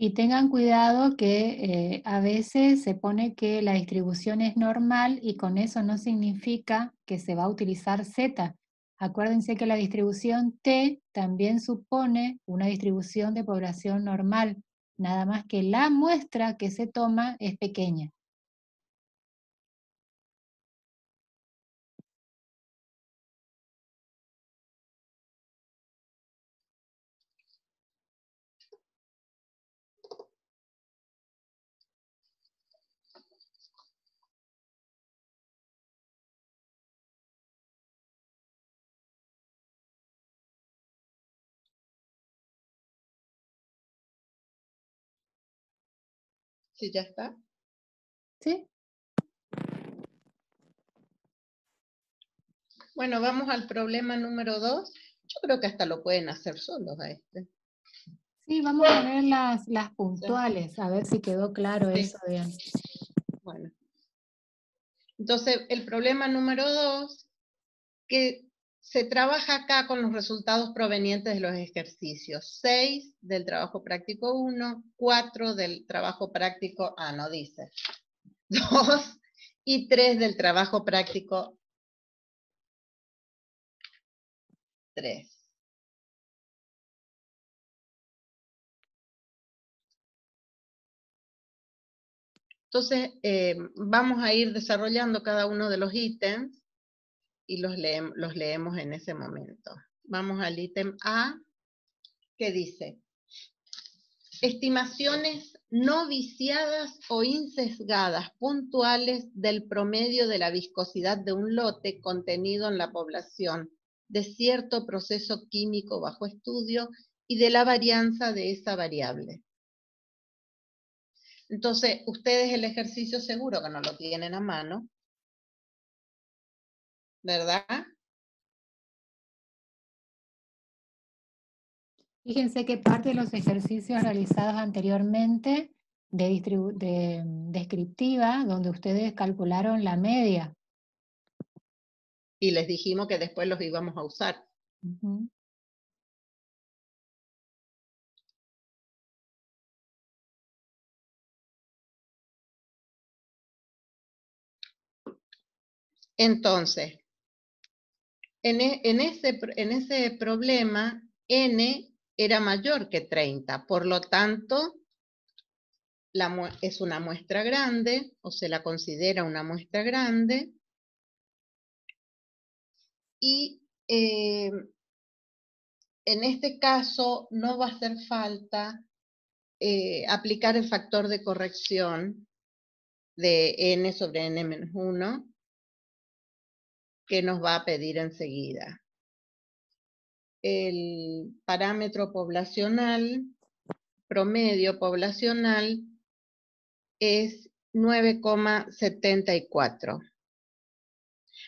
Y tengan cuidado que eh, a veces se pone que la distribución es normal y con eso no significa que se va a utilizar Z. Acuérdense que la distribución T también supone una distribución de población normal, nada más que la muestra que se toma es pequeña. Sí, ya está. Sí. Bueno, vamos al problema número dos. Yo creo que hasta lo pueden hacer solos a este. Sí, vamos a ver las, las puntuales, a ver si quedó claro eso bien. Bueno. Entonces, el problema número dos, que se trabaja acá con los resultados provenientes de los ejercicios. 6 del trabajo práctico 1, 4 del trabajo práctico, ah, no dice, 2 y 3 del trabajo práctico 3. Entonces, eh, vamos a ir desarrollando cada uno de los ítems y los, los leemos en ese momento. Vamos al ítem A, que dice, estimaciones no viciadas o insesgadas puntuales del promedio de la viscosidad de un lote contenido en la población de cierto proceso químico bajo estudio y de la varianza de esa variable. Entonces, ustedes el ejercicio seguro que no lo tienen a mano, ¿verdad? Fíjense que parte de los ejercicios realizados anteriormente de, de descriptiva, donde ustedes calcularon la media. Y les dijimos que después los íbamos a usar. Entonces, en, e, ese, en ese problema, n era mayor que 30, por lo tanto, es una muestra grande, o se la considera una muestra grande, y eh, en este caso no va a hacer falta eh, aplicar el factor de corrección de n sobre n menos 1, que nos va a pedir enseguida. El parámetro poblacional, promedio poblacional, es 9,74.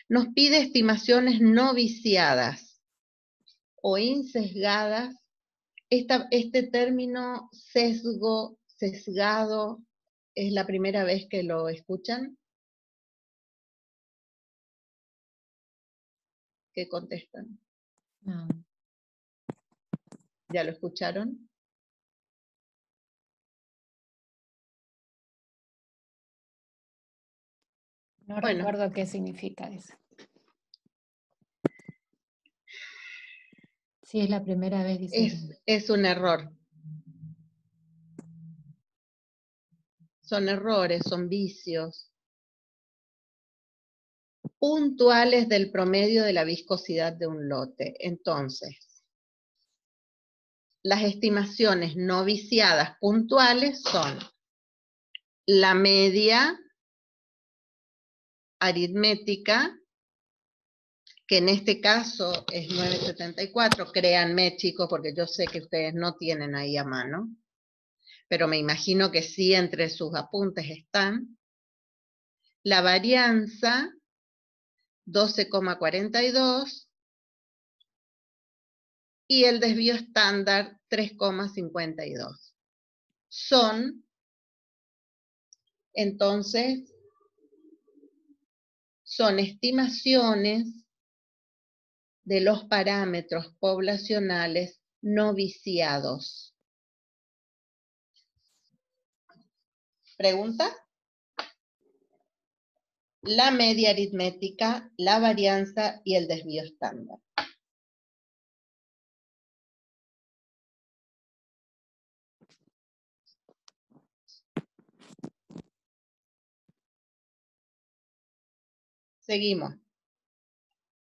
Nos pide estimaciones no viciadas o insesgadas. este término sesgo, sesgado, es la primera vez que lo escuchan. ¿Qué contestan? No. ¿Ya lo escucharon? No recuerdo qué significa eso. Sí, es la primera vez. Es, es un error. Son errores, son vicios puntuales del promedio de la viscosidad de un lote. Entonces, las estimaciones no viciadas puntuales son la media aritmética, que en este caso es 974, créanme chicos, porque yo sé que ustedes no tienen ahí a mano, pero me imagino que sí entre sus apuntes están. La varianza 12,42 y el desvío estándar 3,52. Son, entonces, son estimaciones de los parámetros poblacionales no viciados. ¿Pregunta? La media aritmética, la varianza y el desvío estándar. Seguimos.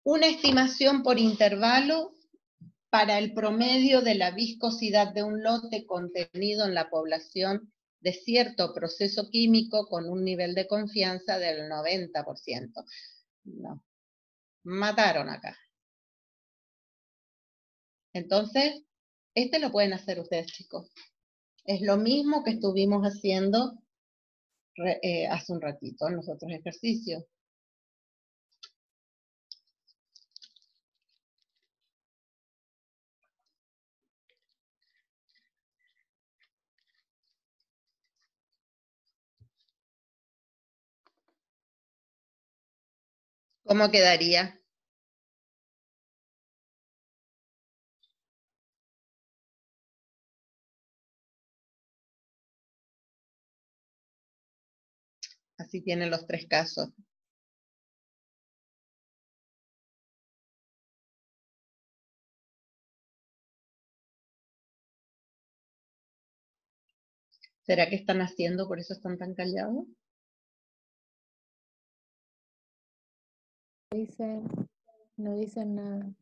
Una estimación por intervalo para el promedio de la viscosidad de un lote contenido en la población de cierto proceso químico con un nivel de confianza del 90%. No, mataron acá. Entonces, este lo pueden hacer ustedes, chicos. Es lo mismo que estuvimos haciendo eh, hace un ratito en los otros ejercicios. ¿Cómo quedaría? Así tienen los tres casos. ¿Será que están haciendo, por eso están tan callados? Dicen, no dicen nada.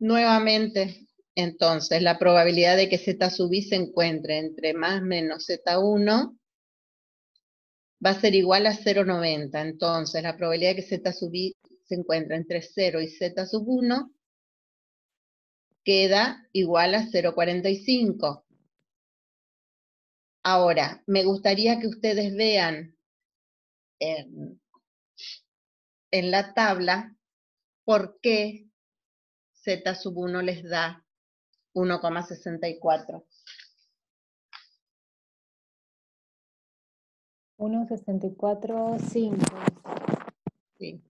Nuevamente, entonces, la probabilidad de que Z sub i se encuentre entre más menos Z1 va a ser igual a 0,90. Entonces, la probabilidad de que Z sub i se encuentre entre 0 y Z sub 1 queda igual a 0,45. Ahora, me gustaría que ustedes vean en, en la tabla por qué Z sub 1 les da 1,64. 1,64,5. Sí.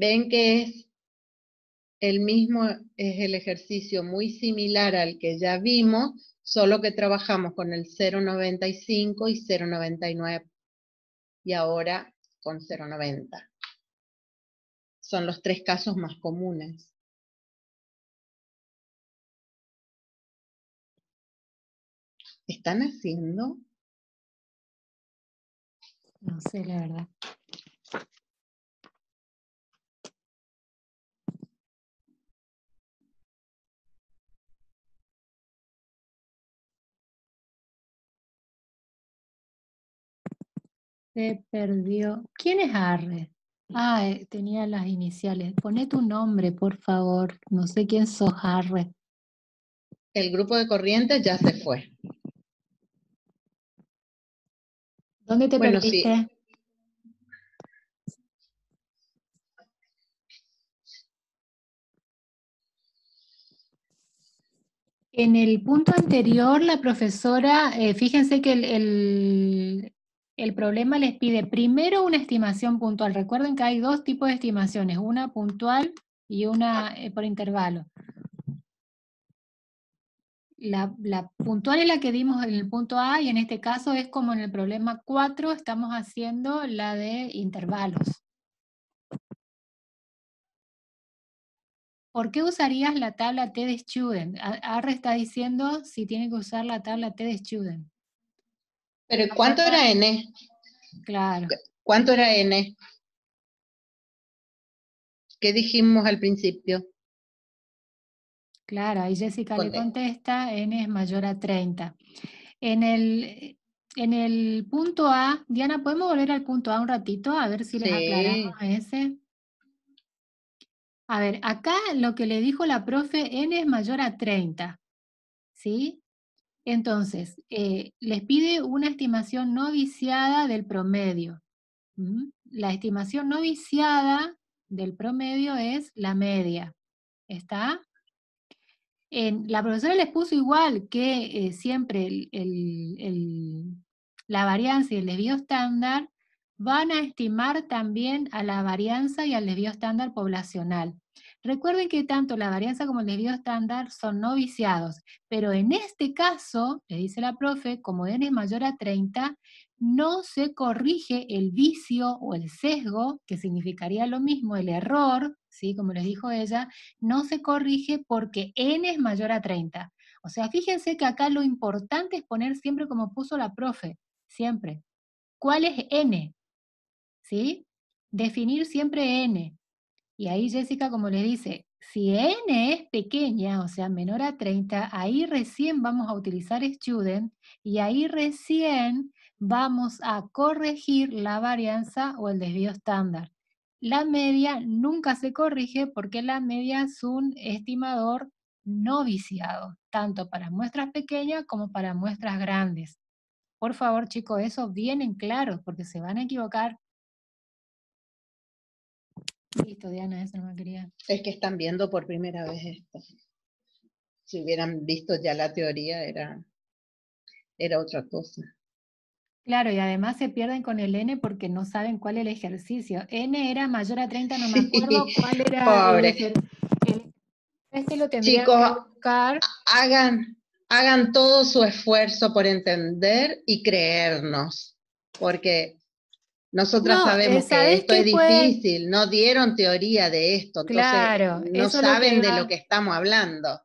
Ven que es el mismo, es el ejercicio muy similar al que ya vimos, solo que trabajamos con el 0,95 y 0,99 y ahora con 0,90. Son los tres casos más comunes. ¿Están haciendo? No sé, la verdad. Se perdió. ¿Quién es Arre? Ah, eh, tenía las iniciales. Poné tu nombre, por favor. No sé quién sos, Arre. El grupo de corrientes ya se fue. ¿Dónde te perdiste? En el punto anterior, la profesora, eh, fíjense que el, el problema les pide primero una estimación puntual. Recuerden que hay dos tipos de estimaciones, una puntual y una eh, por intervalo. La, la, puntual es la que dimos en el punto A y en este caso es como en el problema 4 estamos haciendo la de intervalos. ¿Por qué usarías la tabla T de Student? Arre está diciendo si tiene que usar la tabla T de Student. Pero ¿cuánto era N? Claro. ¿Cuánto era N? ¿Qué dijimos al principio? Claro, ahí Jessica le contesta, N es mayor a 30. En el, en el punto A, Diana, ¿podemos volver al punto A un ratito? A ver si les aclaramos a ese. A ver, acá lo que le dijo la profe, N es mayor a 30. ¿Sí? Entonces, eh, les pide una estimación no viciada del promedio. La estimación no viciada del promedio es la media. ¿Está? la profesora les puso igual que eh, siempre la varianza y el desvío estándar van a estimar también a la varianza y al desvío estándar poblacional. Recuerden que tanto la varianza como el desvío estándar son no viciados, pero en este caso, le dice la profe, como n es mayor a 30, no se corrige el vicio o el sesgo, que significaría lo mismo, el error, ¿sí? como les dijo ella, no se corrige porque n es mayor a 30. O sea, fíjense que acá lo importante es poner siempre como puso la profe, siempre. ¿Cuál es n? ¿Sí? Definir siempre n. Y ahí Jessica, como le dice, si n es pequeña, o sea, menor a 30, ahí recién vamos a utilizar student y ahí recién vamos a corregir la varianza o el desvío estándar. La media nunca se corrige porque la media es un estimador no viciado, tanto para muestras pequeñas como para muestras grandes. Por favor, chicos, eso bien en claro, porque se van a equivocar Listo, Diana, eso no me quería. Es que están viendo por primera vez esto. Si hubieran visto ya la teoría, era, era otra cosa. Claro, y además se pierden con el N porque no saben cuál es el ejercicio. N era mayor a 30, no me acuerdo cuál era Pobre. el, Este lo tendría que buscar. Hagan, hagan todo su esfuerzo por entender y creernos, porque Nosotras sabemos que esto es difícil, no dieron teoría de esto, claro, no saben de lo que estamos hablando.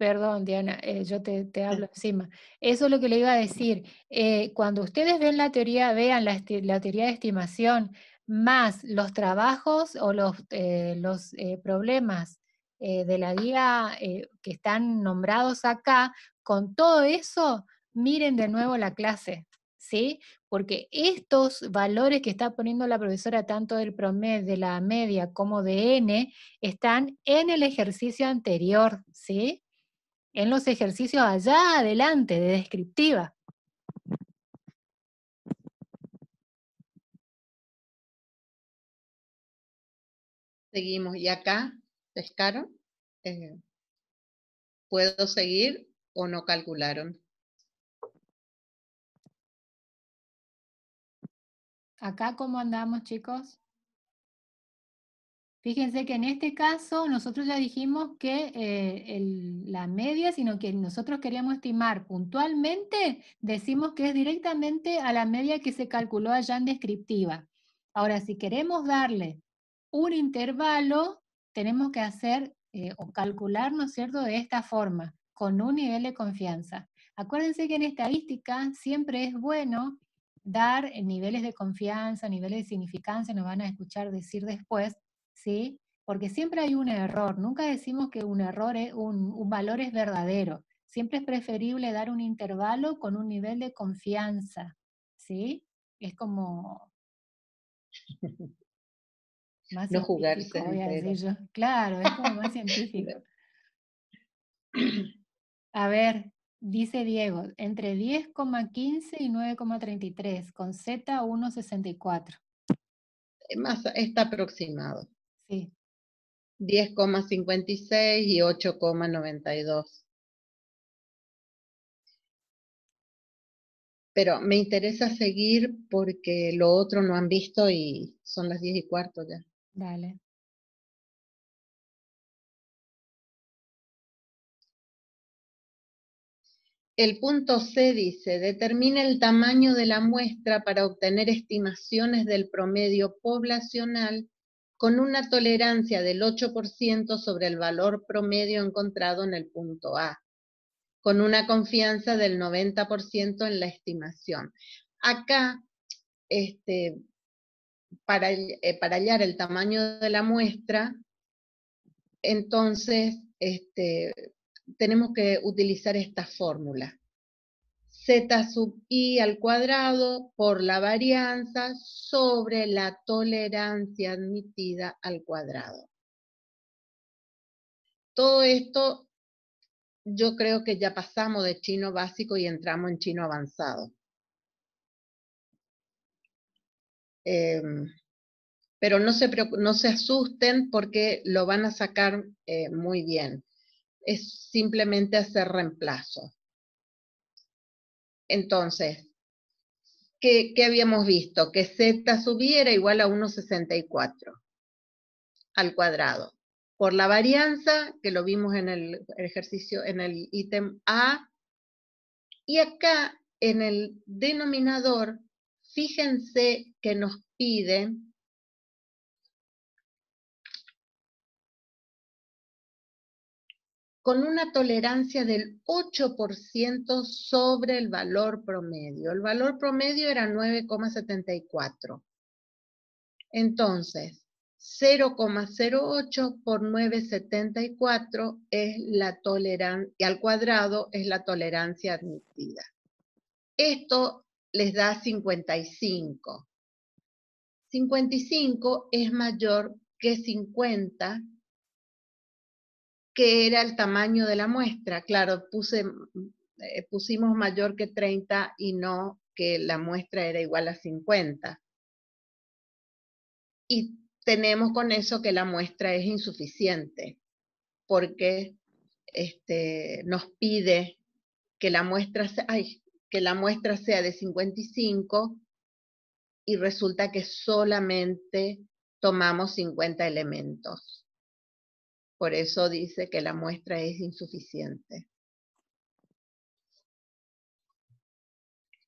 Perdón, Diana, eh, yo te, hablo encima. Eso es lo que le iba a decir. Eh, cuando ustedes ven la teoría, vean la, teoría de estimación, más los trabajos o los, eh, los problemas de la guía que están nombrados acá, con todo eso, miren de nuevo la clase, ¿sí? Porque estos valores que está poniendo la profesora, tanto del promedio, de la media como de N, están en el ejercicio anterior, ¿sí? En los ejercicios allá adelante de descriptiva. Seguimos. ¿Y acá, pescaron? Eh, ¿Puedo seguir o no calcularon? Acá, ¿cómo andamos, chicos? Fíjense que en este caso nosotros ya dijimos que eh, la media, sino que nosotros queríamos estimar puntualmente, decimos que es directamente a la media que se calculó allá en descriptiva. Ahora, si queremos darle un intervalo, tenemos que hacer eh, o calcular, ¿no es cierto?, de esta forma, con un nivel de confianza. Acuérdense que en estadística siempre es bueno dar niveles de confianza, niveles de significancia, nos van a escuchar decir después, ¿sí? Porque siempre hay un error, nunca decimos que un error, es, un, valor es verdadero, siempre es preferible dar un intervalo con un nivel de confianza, ¿sí? Es como... Más no jugarse. Claro, es como más científico. A ver, Dice Diego, entre 10,15 y 9,33, con Z 1,64. Más, está aproximado. Sí. 10,56 y 8,92. Pero me interesa seguir porque lo otro no han visto y son las 10 y cuarto ya. Dale. El punto C dice, determina el tamaño de la muestra para obtener estimaciones del promedio poblacional con una tolerancia del 8% sobre el valor promedio encontrado en el punto A, con una confianza del 90% en la estimación. Acá, este, para, eh, para hallar el tamaño de la muestra, entonces este, tenemos que utilizar esta fórmula. Z sub i al cuadrado por la varianza sobre la tolerancia admitida al cuadrado. Todo esto yo creo que ya pasamos de chino básico y entramos en chino avanzado. Em, pero no se, asusten porque lo van a sacar eh, muy bien es simplemente hacer reemplazo. Entonces, ¿qué, habíamos visto? Que z subiera igual a 1,64 al cuadrado. Por la varianza, que lo vimos en el ejercicio, en el ítem A, y acá en el denominador, fíjense que nos piden con una tolerancia del 8% sobre el valor promedio. El valor promedio era 9,74. Entonces, 0,08 por 9,74 es la tolerancia, al cuadrado es la tolerancia admitida. Esto les da 55. 55 es mayor que 50 que era el tamaño de la muestra. Claro, puse, eh, pusimos mayor que 30 y no que la muestra era igual a 50. Y tenemos con eso que la muestra es insuficiente, porque este, nos pide que la, muestra, que la muestra sea de 55 y resulta que solamente tomamos 50 elementos. Por eso dice que la muestra es insuficiente.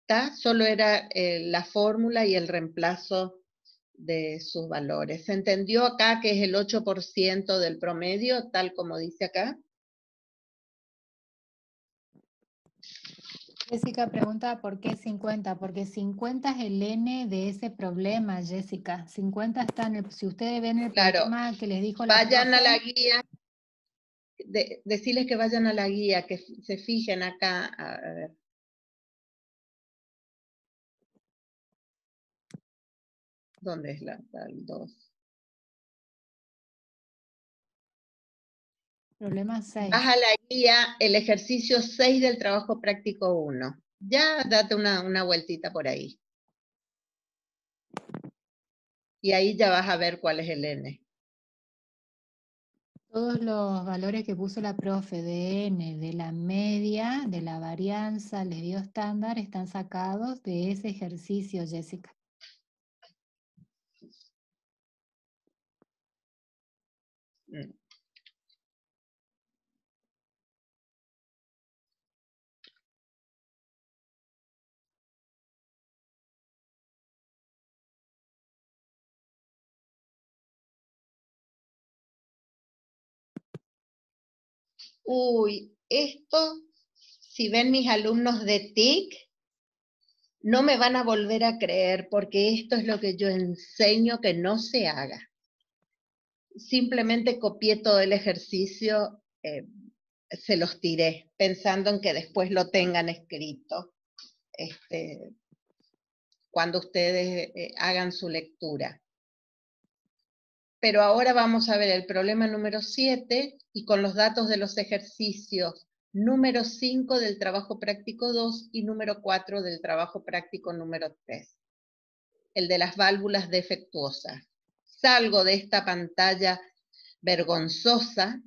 esta solo era eh, la fórmula y el reemplazo de sus valores. ¿Se entendió acá que es el 8% del promedio, tal como dice acá? Jessica pregunta por qué 50, porque 50 es el N de ese problema, Jessica. 50 está en el, si ustedes ven el problema que les dijo la Vayan a la guía, decirles que vayan a la guía, que se fijen acá, a ver. ¿Dónde es la, el 2? Problema 6. Baja la guía, el ejercicio 6 del trabajo práctico 1. Ya date una, una vueltita por ahí. Y ahí ya vas a ver cuál es el N. Todos los valores que puso la profe de N, de la media, de la varianza, le dio estándar, están sacados de ese ejercicio, Jessica. Mm. Uy, esto, si ven mis alumnos de TIC, no me van a volver a creer porque esto es lo que yo enseño que no se haga. Simplemente copié todo el ejercicio, eh, se los tiré, pensando en que después lo tengan escrito este, cuando ustedes eh, hagan su lectura. Pero ahora vamos a ver el problema número 7 y con los datos de los ejercicios número 5 del trabajo práctico 2 y número 4 del trabajo práctico número 3. El de las válvulas defectuosas. Salgo de esta pantalla vergonzosa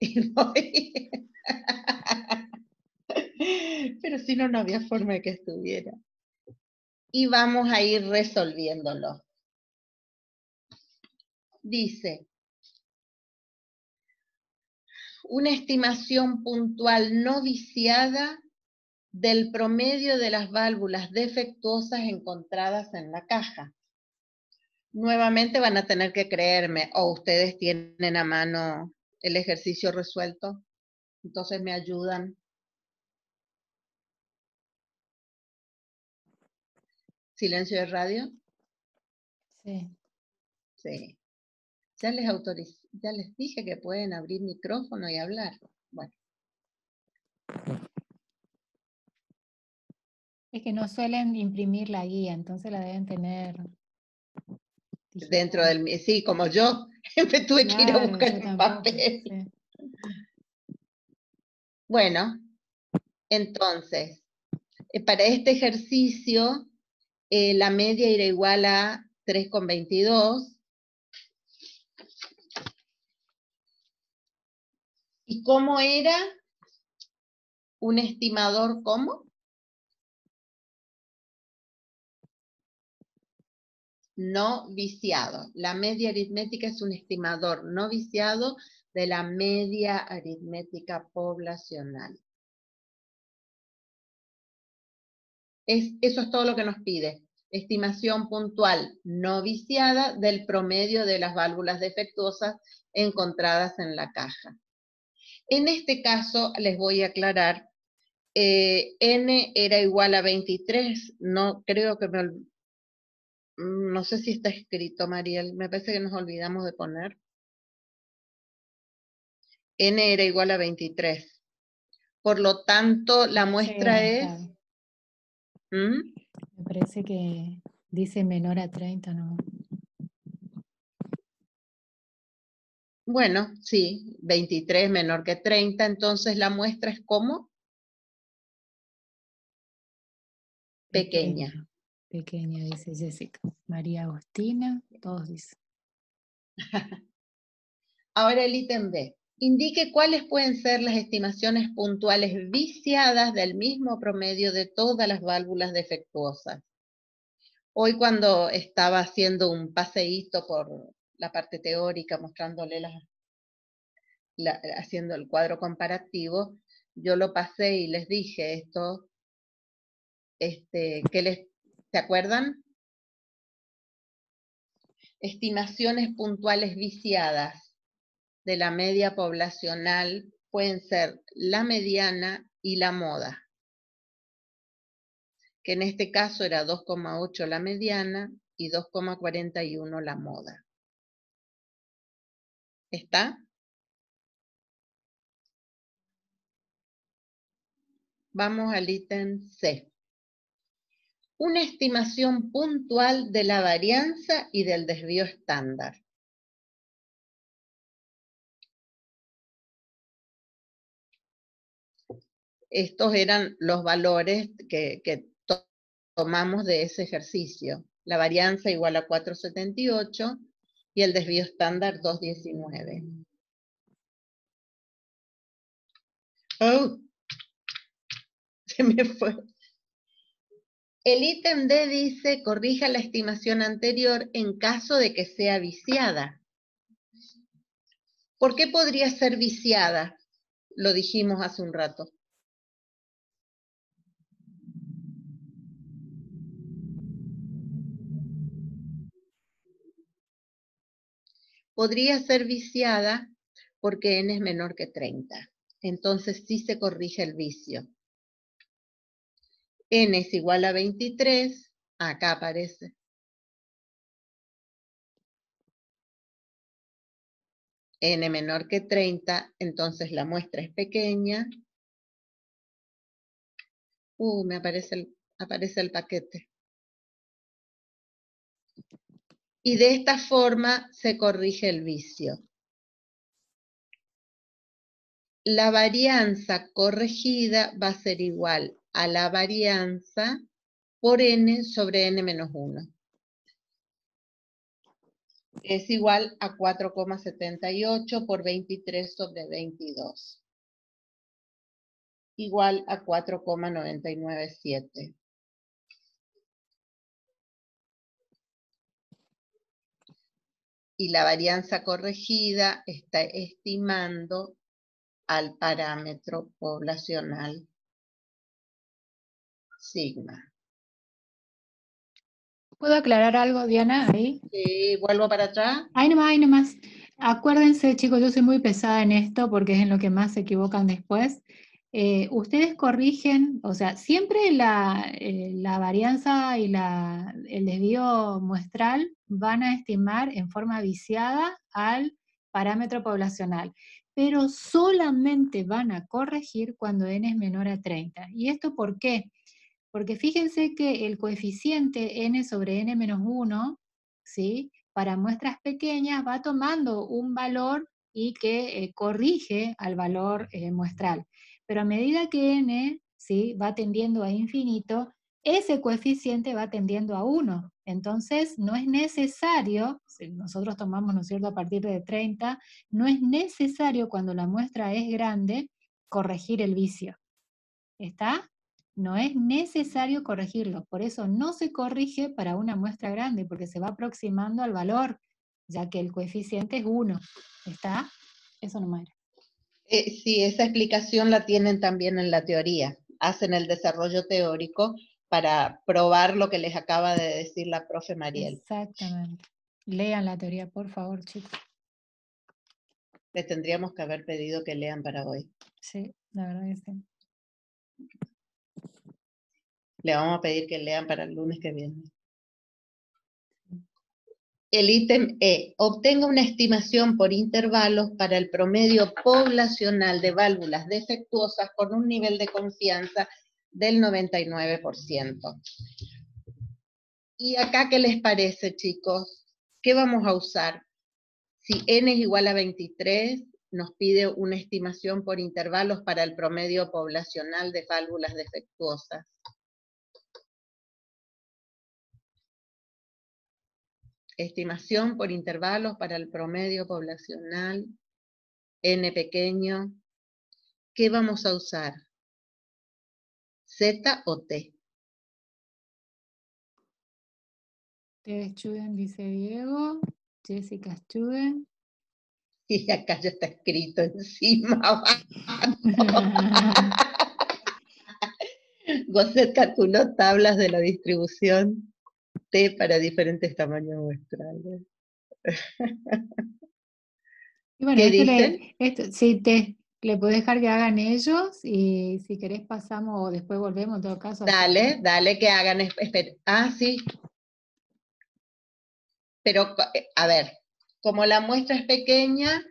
y voy... Pero si no, no había forma de que estuviera. Y vamos a ir resolviéndolo dice, una estimación puntual no viciada del promedio de las válvulas defectuosas encontradas en la caja. Nuevamente van a tener que creerme, o ustedes tienen a mano el ejercicio resuelto, entonces me ayudan. ¿Silencio de radio? Sí. Sí. Ya les autoricé, ya les dije que pueden abrir micrófono y hablar. Bueno. Es que no suelen imprimir la guía, entonces la deben tener. Dentro del. Sí, como yo. Me tuve que ir a buscar el papel. Bueno, entonces, eh, para este ejercicio, eh, la media era igual a 3,22 ¿Y cómo era un estimador cómo? No viciado. La media aritmética es un estimador no viciado de la media aritmética poblacional. eso es todo lo que nos pide. Estimación puntual no viciada del promedio de las válvulas defectuosas encontradas en la caja. En este caso, les voy a aclarar, eh, n era igual a 23, no creo que me... No sé si está escrito, Mariel, me parece que nos olvidamos de poner. n era igual a 23. Por lo tanto, la muestra es... ¿Mm? Me parece que dice menor a 30, ¿no? Bueno, sí, 23 menor que 30, entonces la muestra es como pequeña. Pequeña, dice Jessica. María Agustina, todos dicen. Ahora el ítem B. Indique cuáles pueden ser las estimaciones puntuales viciadas del mismo promedio de todas las válvulas defectuosas. Hoy cuando estaba haciendo un paseíto por la parte teórica, mostrándole haciendo el cuadro comparativo, yo lo pasé y les dije esto, este, que les, ¿se acuerdan? Estimaciones puntuales viciadas de la media poblacional pueden ser la mediana y la moda, que en este caso era 2,8 la mediana y 2,41 la moda. ¿Está? Vamos al ítem C. Una estimación puntual de la varianza y del desvío estándar. Estos eran los valores que, que tomamos de ese ejercicio. La varianza igual a 478 y el desvío estándar 219. Oh, se me fue. El ítem D dice, corrija la estimación anterior en caso de que sea viciada. ¿Por qué podría ser viciada? Lo dijimos hace un rato. Podría ser viciada porque n es menor que 30. Entonces sí se corrige el vicio n es igual a 23, acá aparece. n menor que 30, entonces la muestra es pequeña. Uh, me aparece el, aparece el paquete. Y de esta forma se corrige el vicio. La varianza corregida va a ser igual a la varianza por n sobre n menos 1. Es igual a 4,78 por 23 sobre 22. Igual a 4,997. Y la varianza corregida está estimando al parámetro poblacional sigma. ¿Puedo aclarar algo, Diana, ahí? Sí, vuelvo para atrás. Ahí nomás, ahí nomás. Acuérdense, chicos, yo soy muy pesada en esto porque es en lo que más se equivocan después. Eh, ustedes corrigen, o sea, siempre la, eh, varianza y el desvío muestral van a estimar en forma viciada al parámetro poblacional, pero solamente van a corregir cuando n es menor a 30. ¿Y esto por qué? Porque fíjense que el coeficiente n sobre n menos 1, ¿sí? para muestras pequeñas va tomando un valor y que eh, corrige al valor muestral. Pero a medida que n ¿sí? va tendiendo a infinito, ese coeficiente va tendiendo a 1. Entonces, no es necesario, nosotros tomamos, ¿no es cierto?, a partir de 30, no es necesario cuando la muestra es grande corregir el vicio. ¿Está? no es necesario corregirlo. Por eso no se corrige para una muestra grande, porque se va aproximando al valor, ya que el coeficiente es 1. ¿Está? Eso no era. Eh, sí, esa explicación la tienen también en la teoría. Hacen el desarrollo teórico para probar lo que les acaba de decir la profe Mariel. Exactamente. Lean la teoría, por favor, chicos. Les tendríamos que haber pedido que lean para hoy. Sí, la verdad es que sí. Le vamos a pedir que lean para el lunes que viene. El ítem E. Obtenga una estimación por intervalos para el promedio poblacional de válvulas defectuosas con un nivel de confianza del 99%. ¿Y acá qué les parece, chicos? ¿Qué vamos a usar? Si n es igual a 23, nos pide una estimación por intervalos para el promedio poblacional de válvulas defectuosas. Estimación por intervalos para el promedio poblacional, n pequeño. ¿Qué vamos a usar? ¿Z o T? T. Studen, dice Diego. Jessica Studen. Y acá ya está escrito encima. Gosset calculó tablas de la distribución T para diferentes tamaños muestrales. Y bueno, ¿Qué sí, te, le puedo dejar que hagan ellos y si querés pasamos o después volvemos en todo caso. Dale, dale que hagan. Ah, sí. Pero, eh, a ver, como la muestra es pequeña,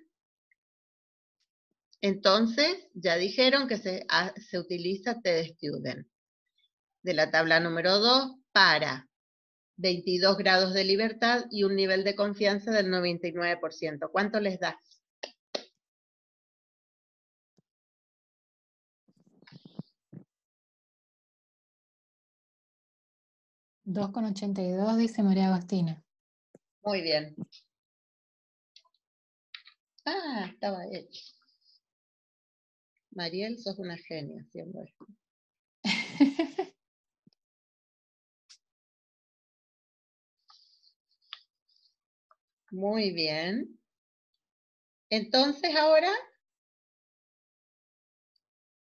entonces ya dijeron que se, ah, se utiliza TD-Student de la tabla número 2 para 22 grados de libertad y un nivel de confianza del 99%. ¿Cuánto les da? 2,82 dice María Agostina. Muy bien. Ah, estaba hecho. Mariel, sos una genia haciendo esto. Muy bien. Entonces ahora,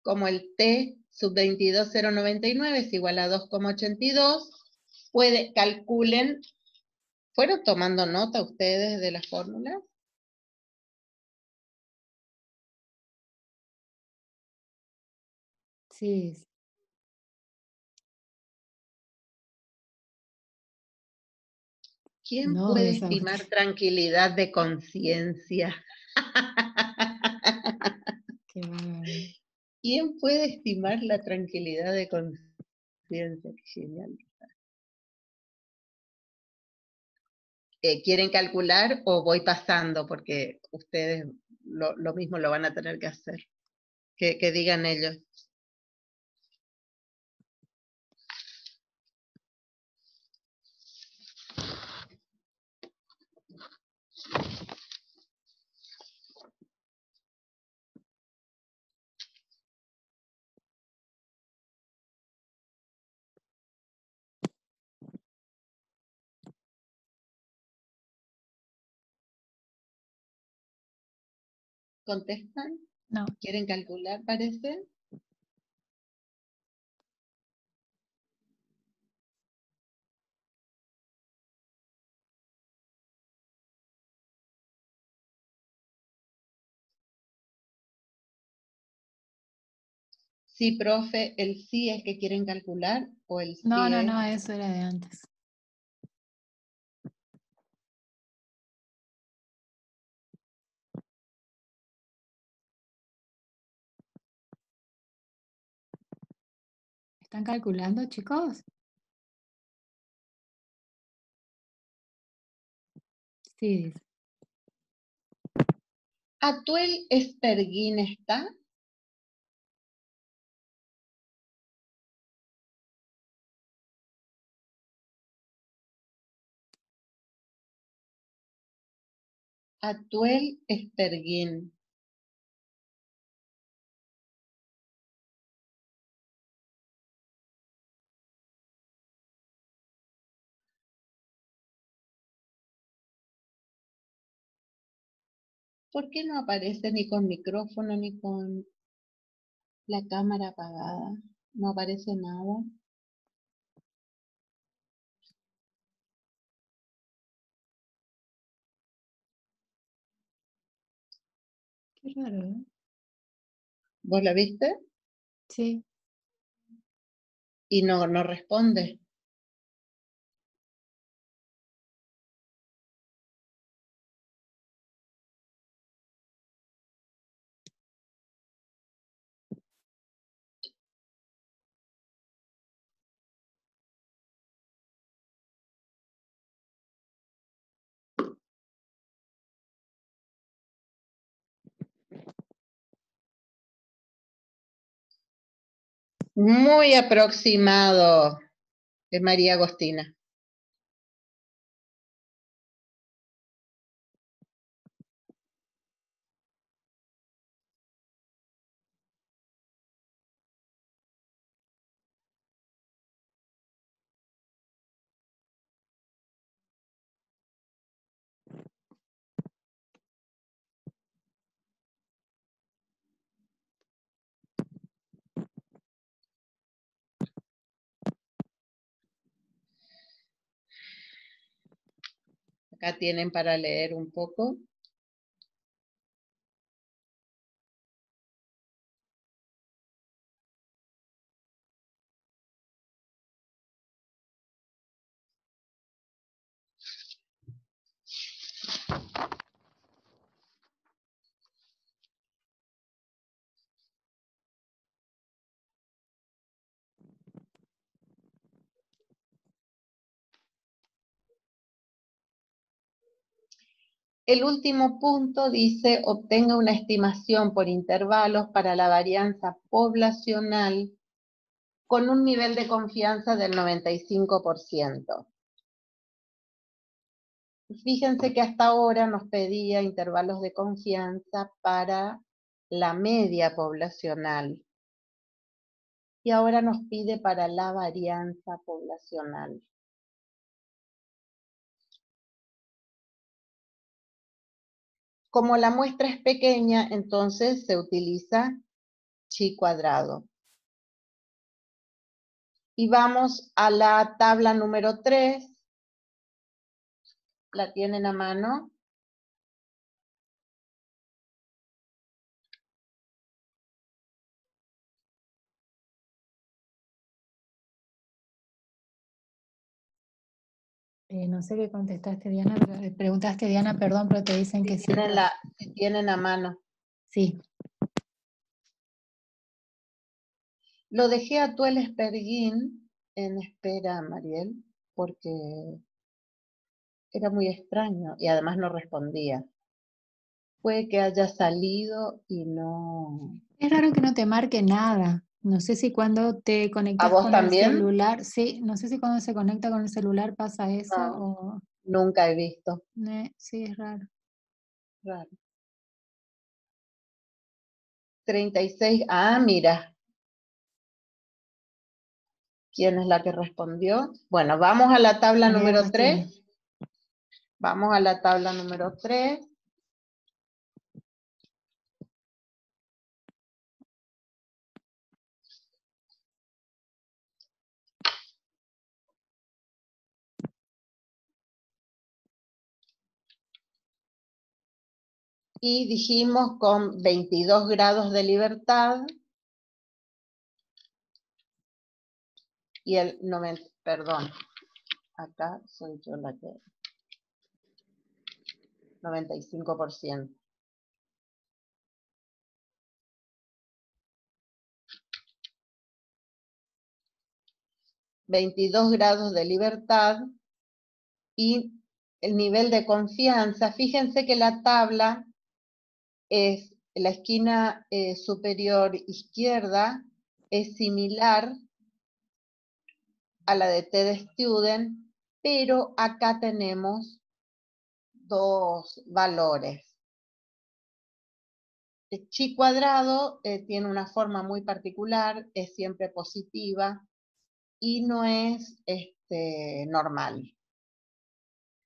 como el T sub 22099 es igual a 2,82, puede, calculen, ¿fueron tomando nota ustedes de las fórmulas? Sí. ¿Quién puede estimar tranquilidad de conciencia? ¿Quién puede estimar la tranquilidad de conciencia? Qué genial. Eh, ¿Quieren calcular o voy pasando? Porque ustedes lo, mismo lo van a tener que hacer. que digan ellos. ¿Contestan? No. ¿Quieren calcular, parece? Sí, profe, ¿el sí es que quieren calcular o el sí No, no, no, eso era de antes. ¿Están calculando, chicos? Sí. ¿Atuel Esperguín está? Atuel Esperguín. ¿Por qué no aparece ni con micrófono ni con la cámara apagada? No aparece nada. Qué raro, ¿eh? ¿Vos la viste? Sí. Y no, no responde. Muy aproximado, de María Agostina. Acá tienen para leer un poco. El último punto dice, obtenga una estimación por intervalos para la varianza poblacional con un nivel de confianza del 95%. Fíjense que hasta ahora nos pedía intervalos de confianza para la media poblacional. Y ahora nos pide para la varianza poblacional. Como la muestra es pequeña, entonces se utiliza chi cuadrado. Y vamos a la tabla número 3. ¿La tienen a mano? Eh, no sé qué contestaste, Diana, eh, preguntaste, Diana, perdón, pero te dicen que sí. Tienen, la, tienen a mano. Sí. Lo dejé a Tuel Esperguín en espera, Mariel, porque era muy extraño y además no respondía. Puede que haya salido y no... Es raro que no te marque nada. No sé si cuando te conectas con el celular, sí, no sé si cuando se conecta con el celular pasa eso o... Nunca he visto. sí, es raro. Raro. 36, ah, mira. ¿Quién es la que respondió? Bueno, vamos a la tabla número 3. Vamos a la tabla número 3. Y dijimos con 22 grados de libertad y el 90, perdón, acá soy yo la que 95%. ...22 grados de libertad... ...y el nivel de confianza... ...fíjense que la tabla es la esquina eh, superior izquierda es similar a la de TED Student, pero acá tenemos dos valores. El chi cuadrado eh, tiene una forma muy particular, es siempre positiva y no es este, normal.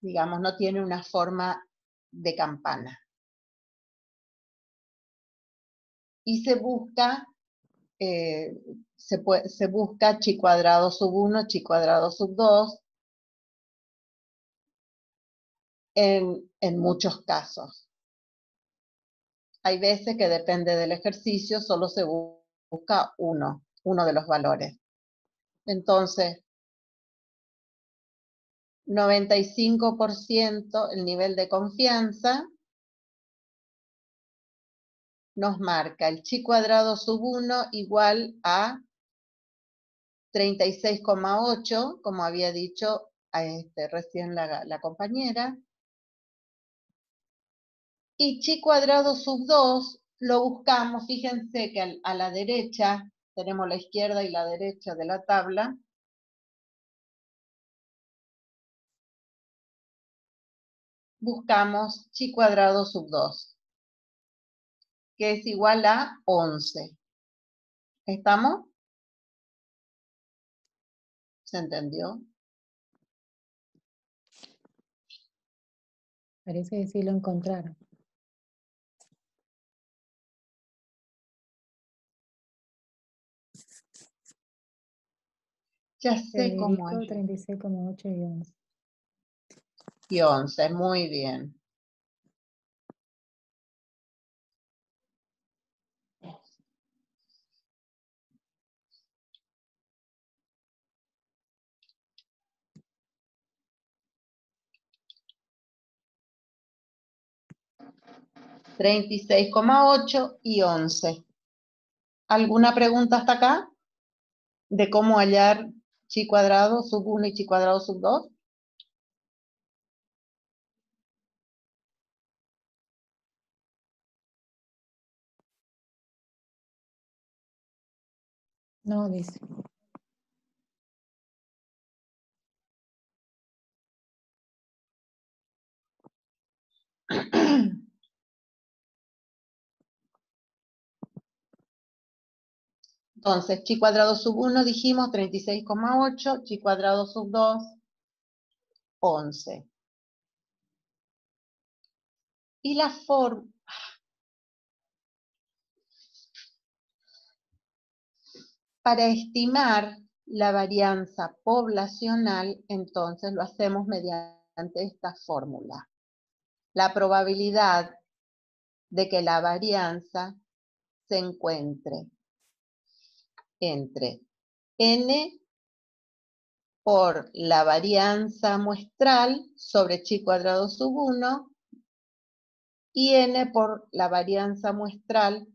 Digamos, no tiene una forma de campana. Y se busca, eh, se, busca chi cuadrado sub 1, chi cuadrado sub 2, en, en muchos casos. Hay veces que depende del ejercicio, solo se busca uno, uno de los valores. Entonces, 95% el nivel de confianza, nos marca. El chi cuadrado sub 1 igual a 36,8, como había dicho este, recién la, compañera. Y chi cuadrado sub 2 lo buscamos, fíjense que a la derecha, tenemos la izquierda y la derecha de la tabla, buscamos chi cuadrado sub 2 que es igual a 11. ¿Estamos? ¿Se entendió? Parece que sí lo encontraron. Ya sé cómo es. 36,8 y 11. y 11. Muy bien. Treinta y seis coma ocho y once. ¿Alguna pregunta hasta acá? ¿De cómo hallar chi cuadrado sub 1 y chi cuadrado sub 2? No, dice. Entonces, chi cuadrado sub 1 dijimos 36,8, chi cuadrado sub 2, 11. Y la forma... Para estimar la varianza poblacional, entonces lo hacemos mediante esta fórmula. La probabilidad de que la varianza se encuentre entre n por la varianza muestral sobre chi cuadrado sub 1 y n por la varianza muestral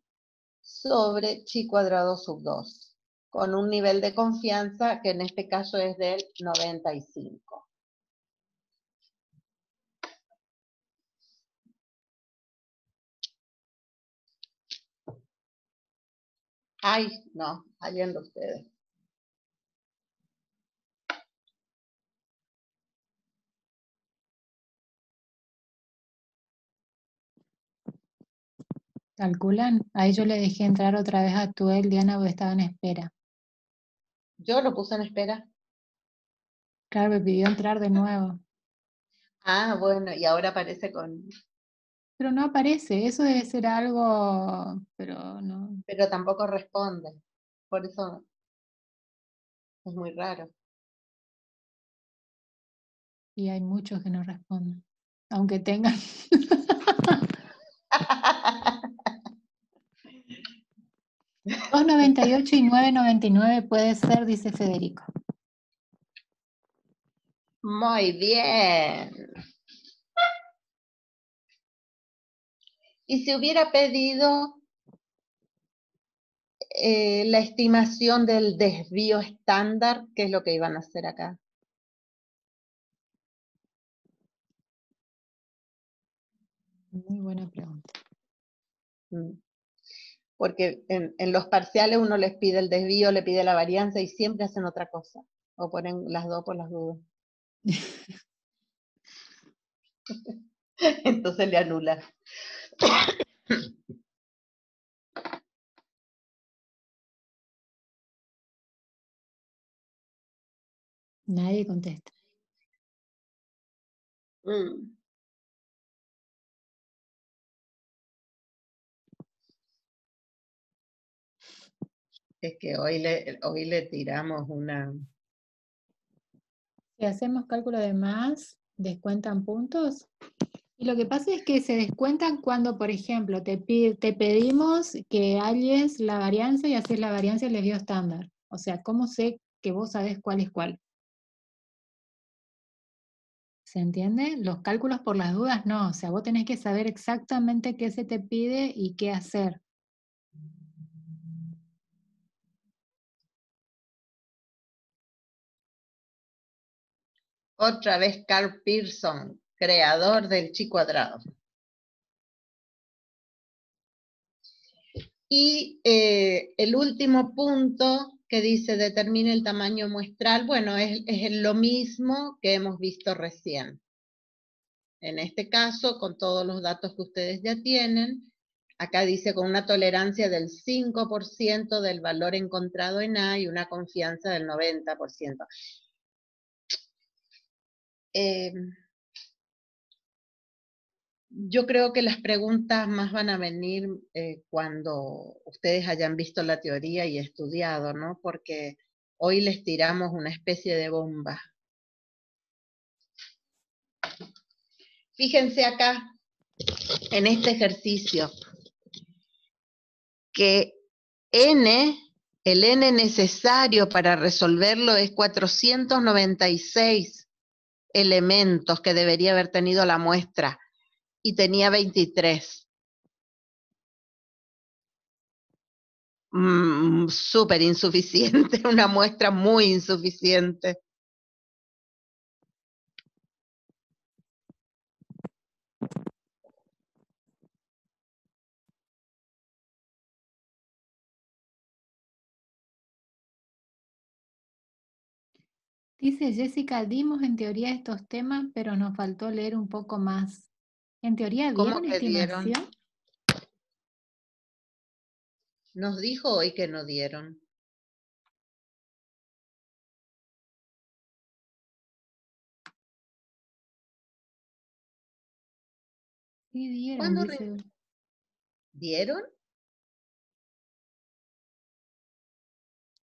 sobre chi cuadrado sub 2, con un nivel de confianza que en este caso es del 95. Ay, no, yendo ustedes. ¿Calculan? Ahí yo le dejé entrar otra vez a Tuel, Diana, porque estaba en espera. Yo lo puse en espera. Claro, me pidió entrar de nuevo. Ah, bueno, y ahora aparece con... Pero no aparece, eso debe ser algo, pero no. Pero tampoco responde, por eso es muy raro. Y hay muchos que no responden, aunque tengan. 2.98 y 9.99 puede ser, dice Federico. Muy bien. Y si hubiera pedido eh, la estimación del desvío estándar, ¿qué es lo que iban a hacer acá? Muy buena pregunta. Mm. Porque en, en, los parciales uno les pide el desvío, le pide la varianza y siempre hacen otra cosa. O ponen las dos por las dudas. Entonces le anula. Nadie contesta. Mm. Es que hoy le, hoy le tiramos una... Si hacemos cálculo de más, ¿descuentan puntos? Y lo que pasa es que se descuentan cuando, por ejemplo, te, te pedimos que halles la varianza y haces la varianza le dio estándar. O sea, ¿cómo sé que vos sabés cuál es cuál? ¿Se entiende? Los cálculos por las dudas no, o sea, vos tenés que saber exactamente qué se te pide y qué hacer. Otra vez Carl Pearson, creador del chi cuadrado. Y eh, el último punto que dice determine el tamaño muestral, bueno, es, lo mismo que hemos visto recién. En este caso, con todos los datos que ustedes ya tienen, acá dice con una tolerancia del 5% del valor encontrado en A y una confianza del 90%. Eh, yo creo que las preguntas más van a venir eh, cuando ustedes hayan visto la teoría y estudiado, ¿no? Porque hoy les tiramos una especie de bomba. Fíjense acá, en este ejercicio, que n, el n necesario para resolverlo es 496 elementos que debería haber tenido la muestra y tenía 23. Mm, Súper insuficiente, una muestra muy insuficiente. Dice Jessica, dimos en teoría estos temas, pero nos faltó leer un poco más. ¿En teoría ¿Cómo vieron que estimación? dieron? Nos dijo hoy que no dieron. Sí, dieron, ¿Cuándo dice. ¿Dieron?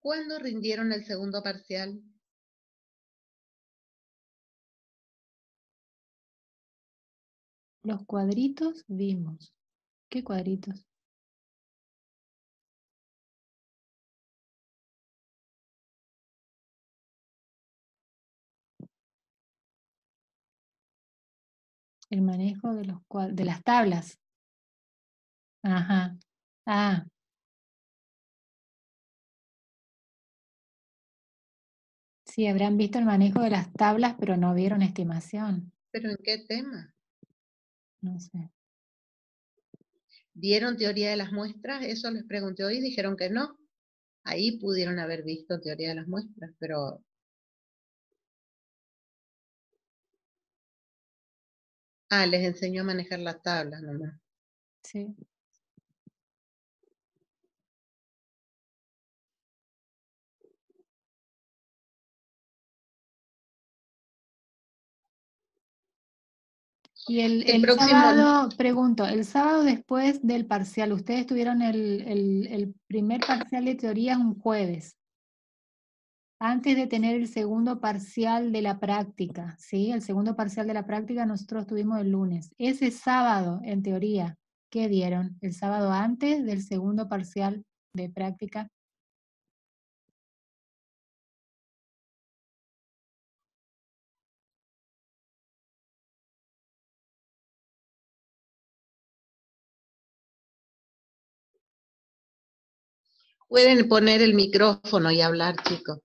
¿Cuándo rindieron el segundo parcial? Los cuadritos vimos. ¿Qué cuadritos? El manejo de, los de las tablas. Ajá. Ah, sí, habrán visto el manejo de las tablas, pero no vieron estimación. ¿Pero en qué tema? No sé. ¿Dieron teoría de las muestras? Eso les pregunté hoy y dijeron que no. Ahí pudieron haber visto teoría de las muestras, pero... Ah, les enseñó a manejar las tablas nomás. Sí. Y el, El el próximo- sábado, pregunto, el sábado después del parcial, ustedes tuvieron el, el- el primer parcial de teoría un jueves, antes de tener el segundo parcial de la práctica, ¿sí? El segundo parcial de la práctica nosotros tuvimos el lunes. Ese sábado, en teoría, ¿qué dieron? El sábado antes del segundo parcial de práctica. Pueden poner el micrófono y hablar, chicos.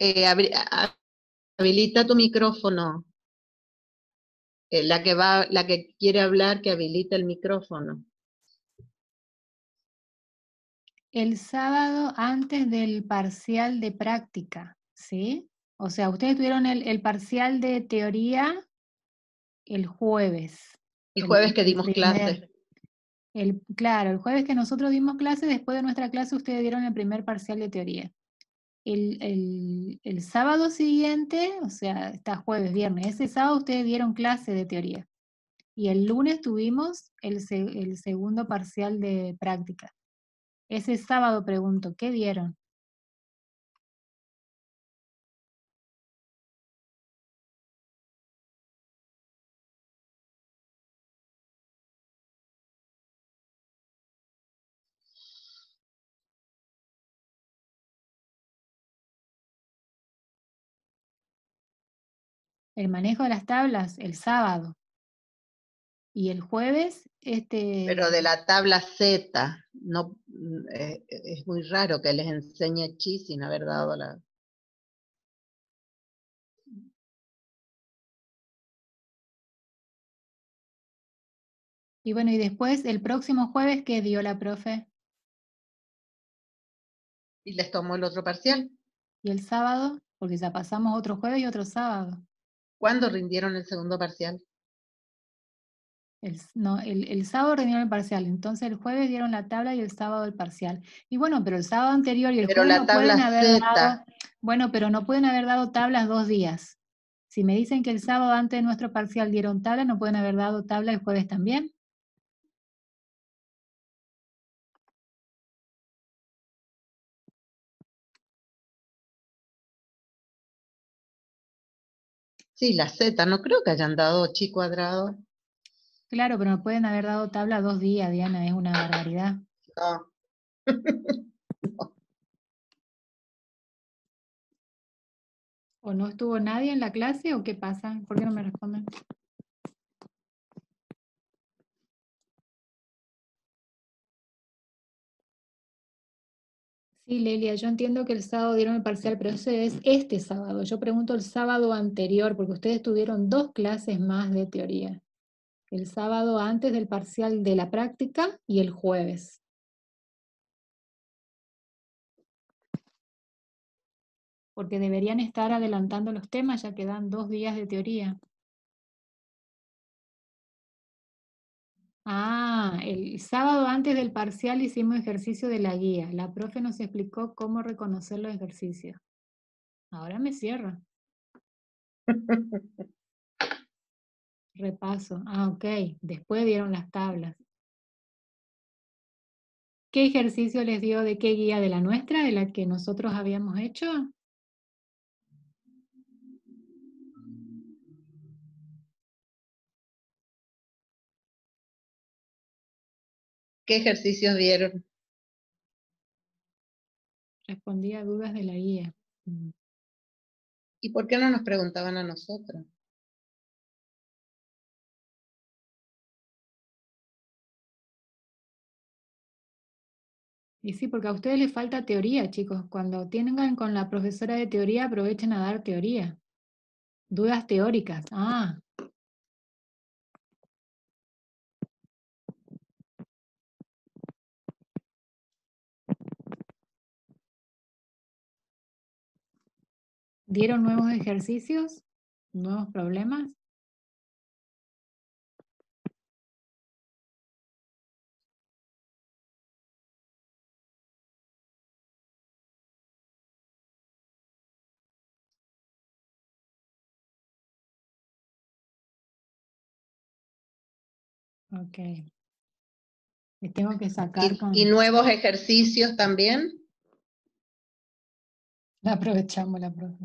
Eh, habilita tu micrófono. Eh, la que va, la que quiere hablar, que habilita el micrófono. El sábado antes del parcial de práctica, ¿sí? O sea, ustedes tuvieron el parcial de teoría el jueves. El jueves que dimos clase. El, claro, el jueves que nosotros dimos clase, después de nuestra clase ustedes dieron el primer parcial de teoría. El, el- el sábado siguiente, o sea, está jueves, viernes, ese sábado ustedes dieron clase de teoría. Y el lunes tuvimos el, el segundo parcial de práctica. Ese sábado pregunto, ¿qué dieron? El manejo de las tablas el sábado. Y el jueves, este... Pero de la tabla Z, no, mm, eh, es muy raro que les enseñe chi sin haber dado la... Y bueno, y después el próximo jueves, ¿qué dio la profe? Y les tomó el otro parcial. Y el sábado, porque ya pasamos otro jueves y otro sábado. ¿Cuándo rindieron el segundo parcial? El, no, el, el sábado rindieron el parcial, entonces el jueves dieron la tabla y el sábado el parcial. Y bueno, pero el sábado anterior y el Pero jueves la no pueden tabla haber Z. dado, bueno, pero no pueden haber dado tablas dos días. Si me dicen que el sábado antes de nuestro parcial dieron tabla, ¿no pueden haber dado tabla el jueves también? Sí, la Z, no creo que hayan dado chi cuadrado. Claro, pero no pueden haber dado tabla dos días, Diana, es una barbaridad. No. ¿O no estuvo nadie en la clase o qué pasa? ¿Por qué no me responden? Sí, Lelia, yo entiendo que el sábado dieron el parcial, pero ese es este sábado. Yo pregunto el sábado anterior, porque ustedes tuvieron dos clases más de teoría. El sábado antes del parcial de la práctica y el jueves. Porque deberían estar adelantando los temas, ya que dan dos días de teoría. Ah, el sábado antes del parcial hicimos ejercicio de la guía. La profe nos explicó cómo reconocer los ejercicios. Ahora me cierra. Repaso. Ah, ok. Después dieron las tablas. ¿Qué ejercicio les dio de qué guía? ¿De la nuestra? ¿De la que nosotros habíamos hecho? ¿Qué ejercicios vieron? Respondía a dudas de la guía. Mm. ¿Y por qué no nos preguntaban a nosotros? Y sí, porque a ustedes les falta teoría, chicos. Cuando tengan con la profesora de teoría, aprovechen a dar teoría. Dudas teóricas. Ah, ¿Dieron nuevos ejercicios? ¿Nuevos problemas? Ok. Tengo que sacar ¿Y, nuevos ejercicios también? La aprovechamos la profe.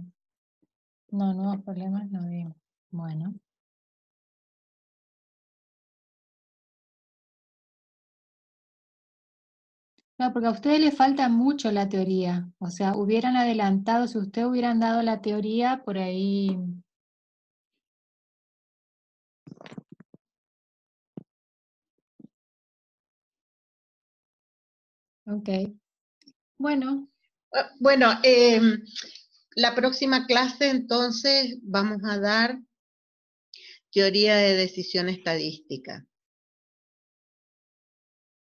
No, nuevos problemas no digo. Bueno. No, porque a ustedes les falta mucho la teoría. O sea, hubieran adelantado, si ustedes hubieran dado la teoría por ahí. Ok. Bueno. Ah, bueno, eh, la próxima clase entonces vamos a dar teoría de decisión estadística.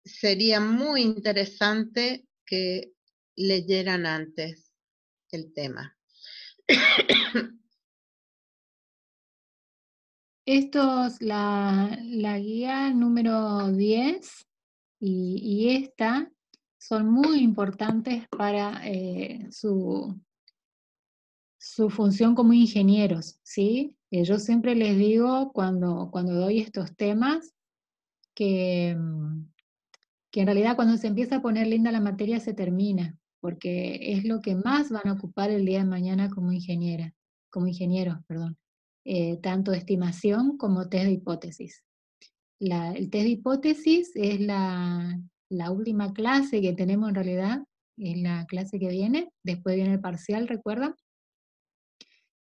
Sería muy interesante que leyeran antes el tema. Esto es la, guía número 10 y, esta son muy importantes para eh, su, su función como ingenieros, ¿sí? Eh, yo siempre les digo cuando, cuando doy estos temas que, mm, que en realidad cuando se empieza a poner linda la materia se termina, porque es lo que más van a ocupar el día de mañana como ingeniera, como ingenieros, perdón, eh, tanto estimación como test de hipótesis. el test de hipótesis es la, la última clase que tenemos en realidad, es la clase que viene, después viene el parcial, ¿recuerdan?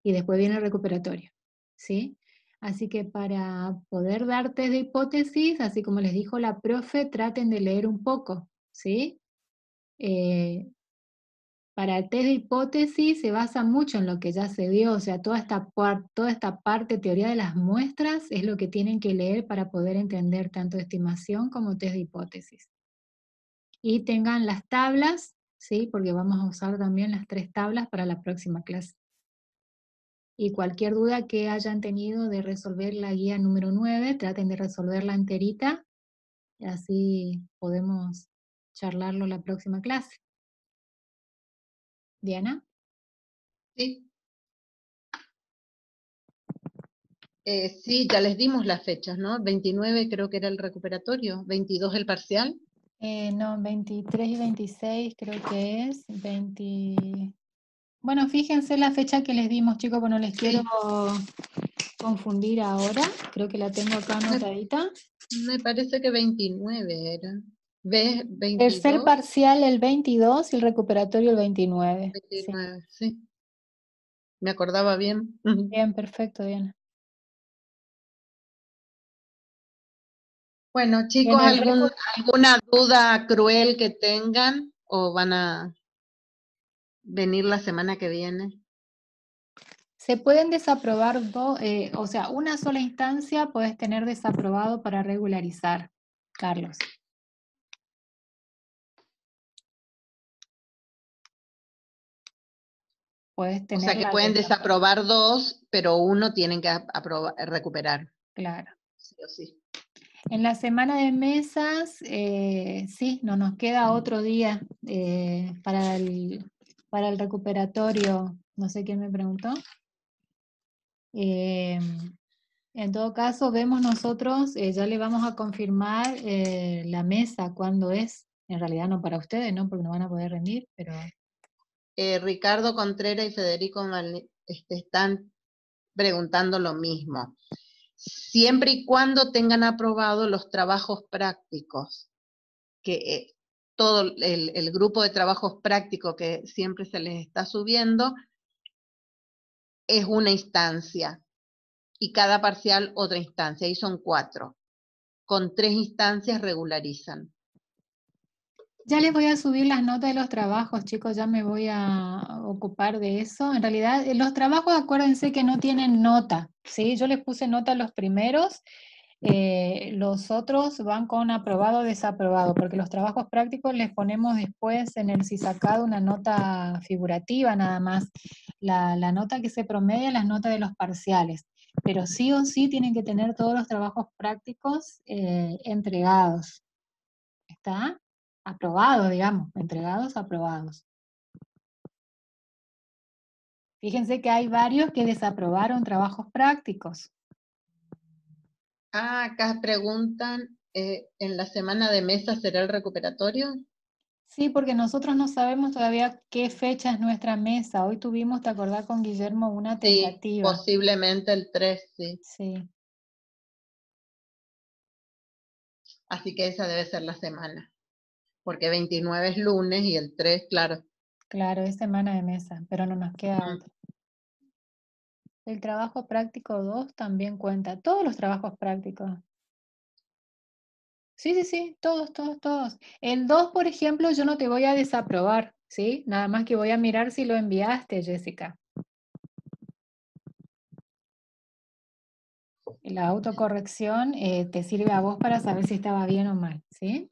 Y después viene el recuperatorio, ¿sí? Así que para poder dar test de hipótesis, así como les dijo la profe, traten de leer un poco, ¿sí? Eh, para el test de hipótesis se basa mucho en lo que ya se dio, o sea, toda esta, toda esta parte teoría de las muestras es lo que tienen que leer para poder entender tanto estimación como test de hipótesis. Y tengan las tablas, ¿sí? Porque vamos a usar también las tres tablas para la próxima clase y cualquier duda que hayan tenido de resolver la guía número 9, traten de resolverla enterita, y así podemos charlarlo la próxima clase. Diana. Sí. Eh, sí, ya les dimos las fechas, ¿no? 29 creo que era el recuperatorio, 22 el parcial. Eh, no, 23 y 26 creo que es, 20... Bueno, fíjense la fecha que les dimos, chicos, porque no les quiero confundir ahora. Creo que la tengo acá anotadita. Me parece que 29 era. ¿Ves? Tercer parcial el 22 y el recuperatorio el 29. 29, sí. Me acordaba bien. Bien, perfecto, bien. Bueno, chicos, ¿alguna duda cruel que tengan o van a venir la semana que viene? Se pueden desaprobar dos, eh, o sea, una sola instancia puedes tener desaprobado para regularizar, Carlos. Puedes tener o sea que pueden desaprobar dos, pero uno tienen que recuperar. Claro. Sí o sí. En la semana de mesas, eh, sí, no nos queda otro día eh, para, el, para el recuperatorio. No sé quién me preguntó. Eh, en todo caso, vemos nosotros, ya le vamos a confirmar la mesa, cuándo es. En realidad no para ustedes, ¿no? Porque no van a poder rendir, pero... Ricardo Contreras y Federico este, están preguntando lo mismo siempre y cuando tengan aprobado los trabajos prácticos, que eh, todo el, grupo de trabajos prácticos que siempre se les está subiendo es una instancia y cada parcial otra instancia, y son cuatro. Con tres instancias regularizan. Ya les voy a subir las notas de los trabajos, chicos, ya me voy a ocupar de eso. En realidad, eh, los trabajos, acuérdense que no tienen nota, ¿sí? Yo les puse nota los primeros, eh, los otros van con aprobado o desaprobado, porque los trabajos prácticos les ponemos después en el sacado una nota figurativa nada más. La, nota que se promedia las notas de los parciales, pero sí o sí tienen que tener todos los trabajos prácticos eh, entregados. ¿Está? aprobados, digamos, entregados, aprobados. Fíjense que hay varios que desaprobaron trabajos prácticos. Ah, acá preguntan, eh, ¿en la semana de mesa será el recuperatorio? Sí, porque nosotros no sabemos todavía qué fecha es nuestra mesa. Hoy tuvimos, te acordás con Guillermo, una tentativa. Sí, posiblemente el 3, sí. Sí. Así que esa debe ser la semana porque 29 es lunes y el 3, claro. Claro, es semana de mesa, pero no nos queda otro. El trabajo práctico 2 también cuenta, todos los trabajos prácticos. Sí, sí, sí, todos, todos, todos. El 2, por ejemplo, yo no te voy a desaprobar, ¿sí? Nada más que voy a mirar si lo enviaste, Jessica. La autocorrección eh, te sirve a vos para saber si estaba bien o mal, ¿sí?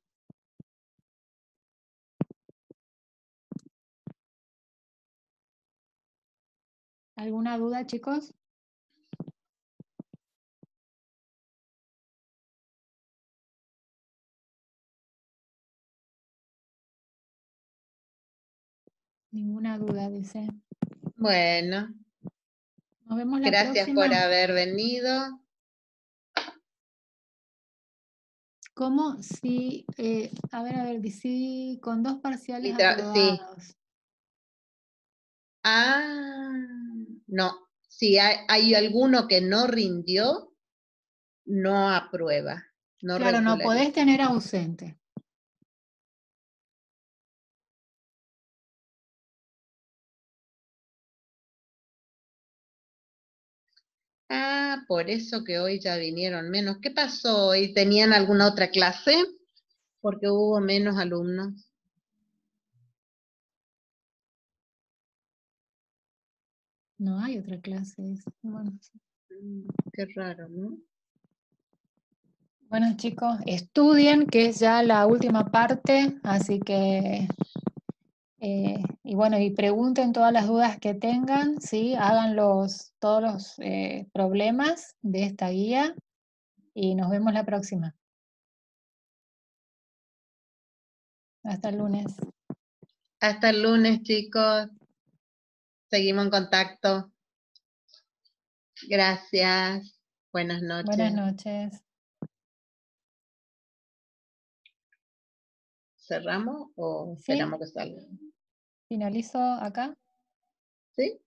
¿Alguna duda, chicos? Ninguna duda, dice. Bueno. Nos vemos la Gracias por haber venido. ¿Cómo? Si, eh, a ver, a ver, si con dos parciales aprobados. Ah, no. Si hay, alguno que no rindió, no aprueba. No claro, no podés tener ausente. Ah, por eso que hoy ya vinieron menos. ¿Qué pasó hoy? ¿Tenían alguna otra clase? Porque hubo menos alumnos. No hay otra clase. Bueno, mm, Qué raro, ¿no? Bueno, chicos, estudien, que es ya la última parte, así que, eh, y bueno, y pregunten todas las dudas que tengan, ¿sí? Hagan los, todos los eh, problemas de esta guía y nos vemos la próxima. Hasta el lunes. Hasta el lunes, chicos. Seguimos en contacto. Gracias. Buenas noches. Buenas noches. ¿Cerramos o esperamos que salga? Finalizo acá. ¿Sí?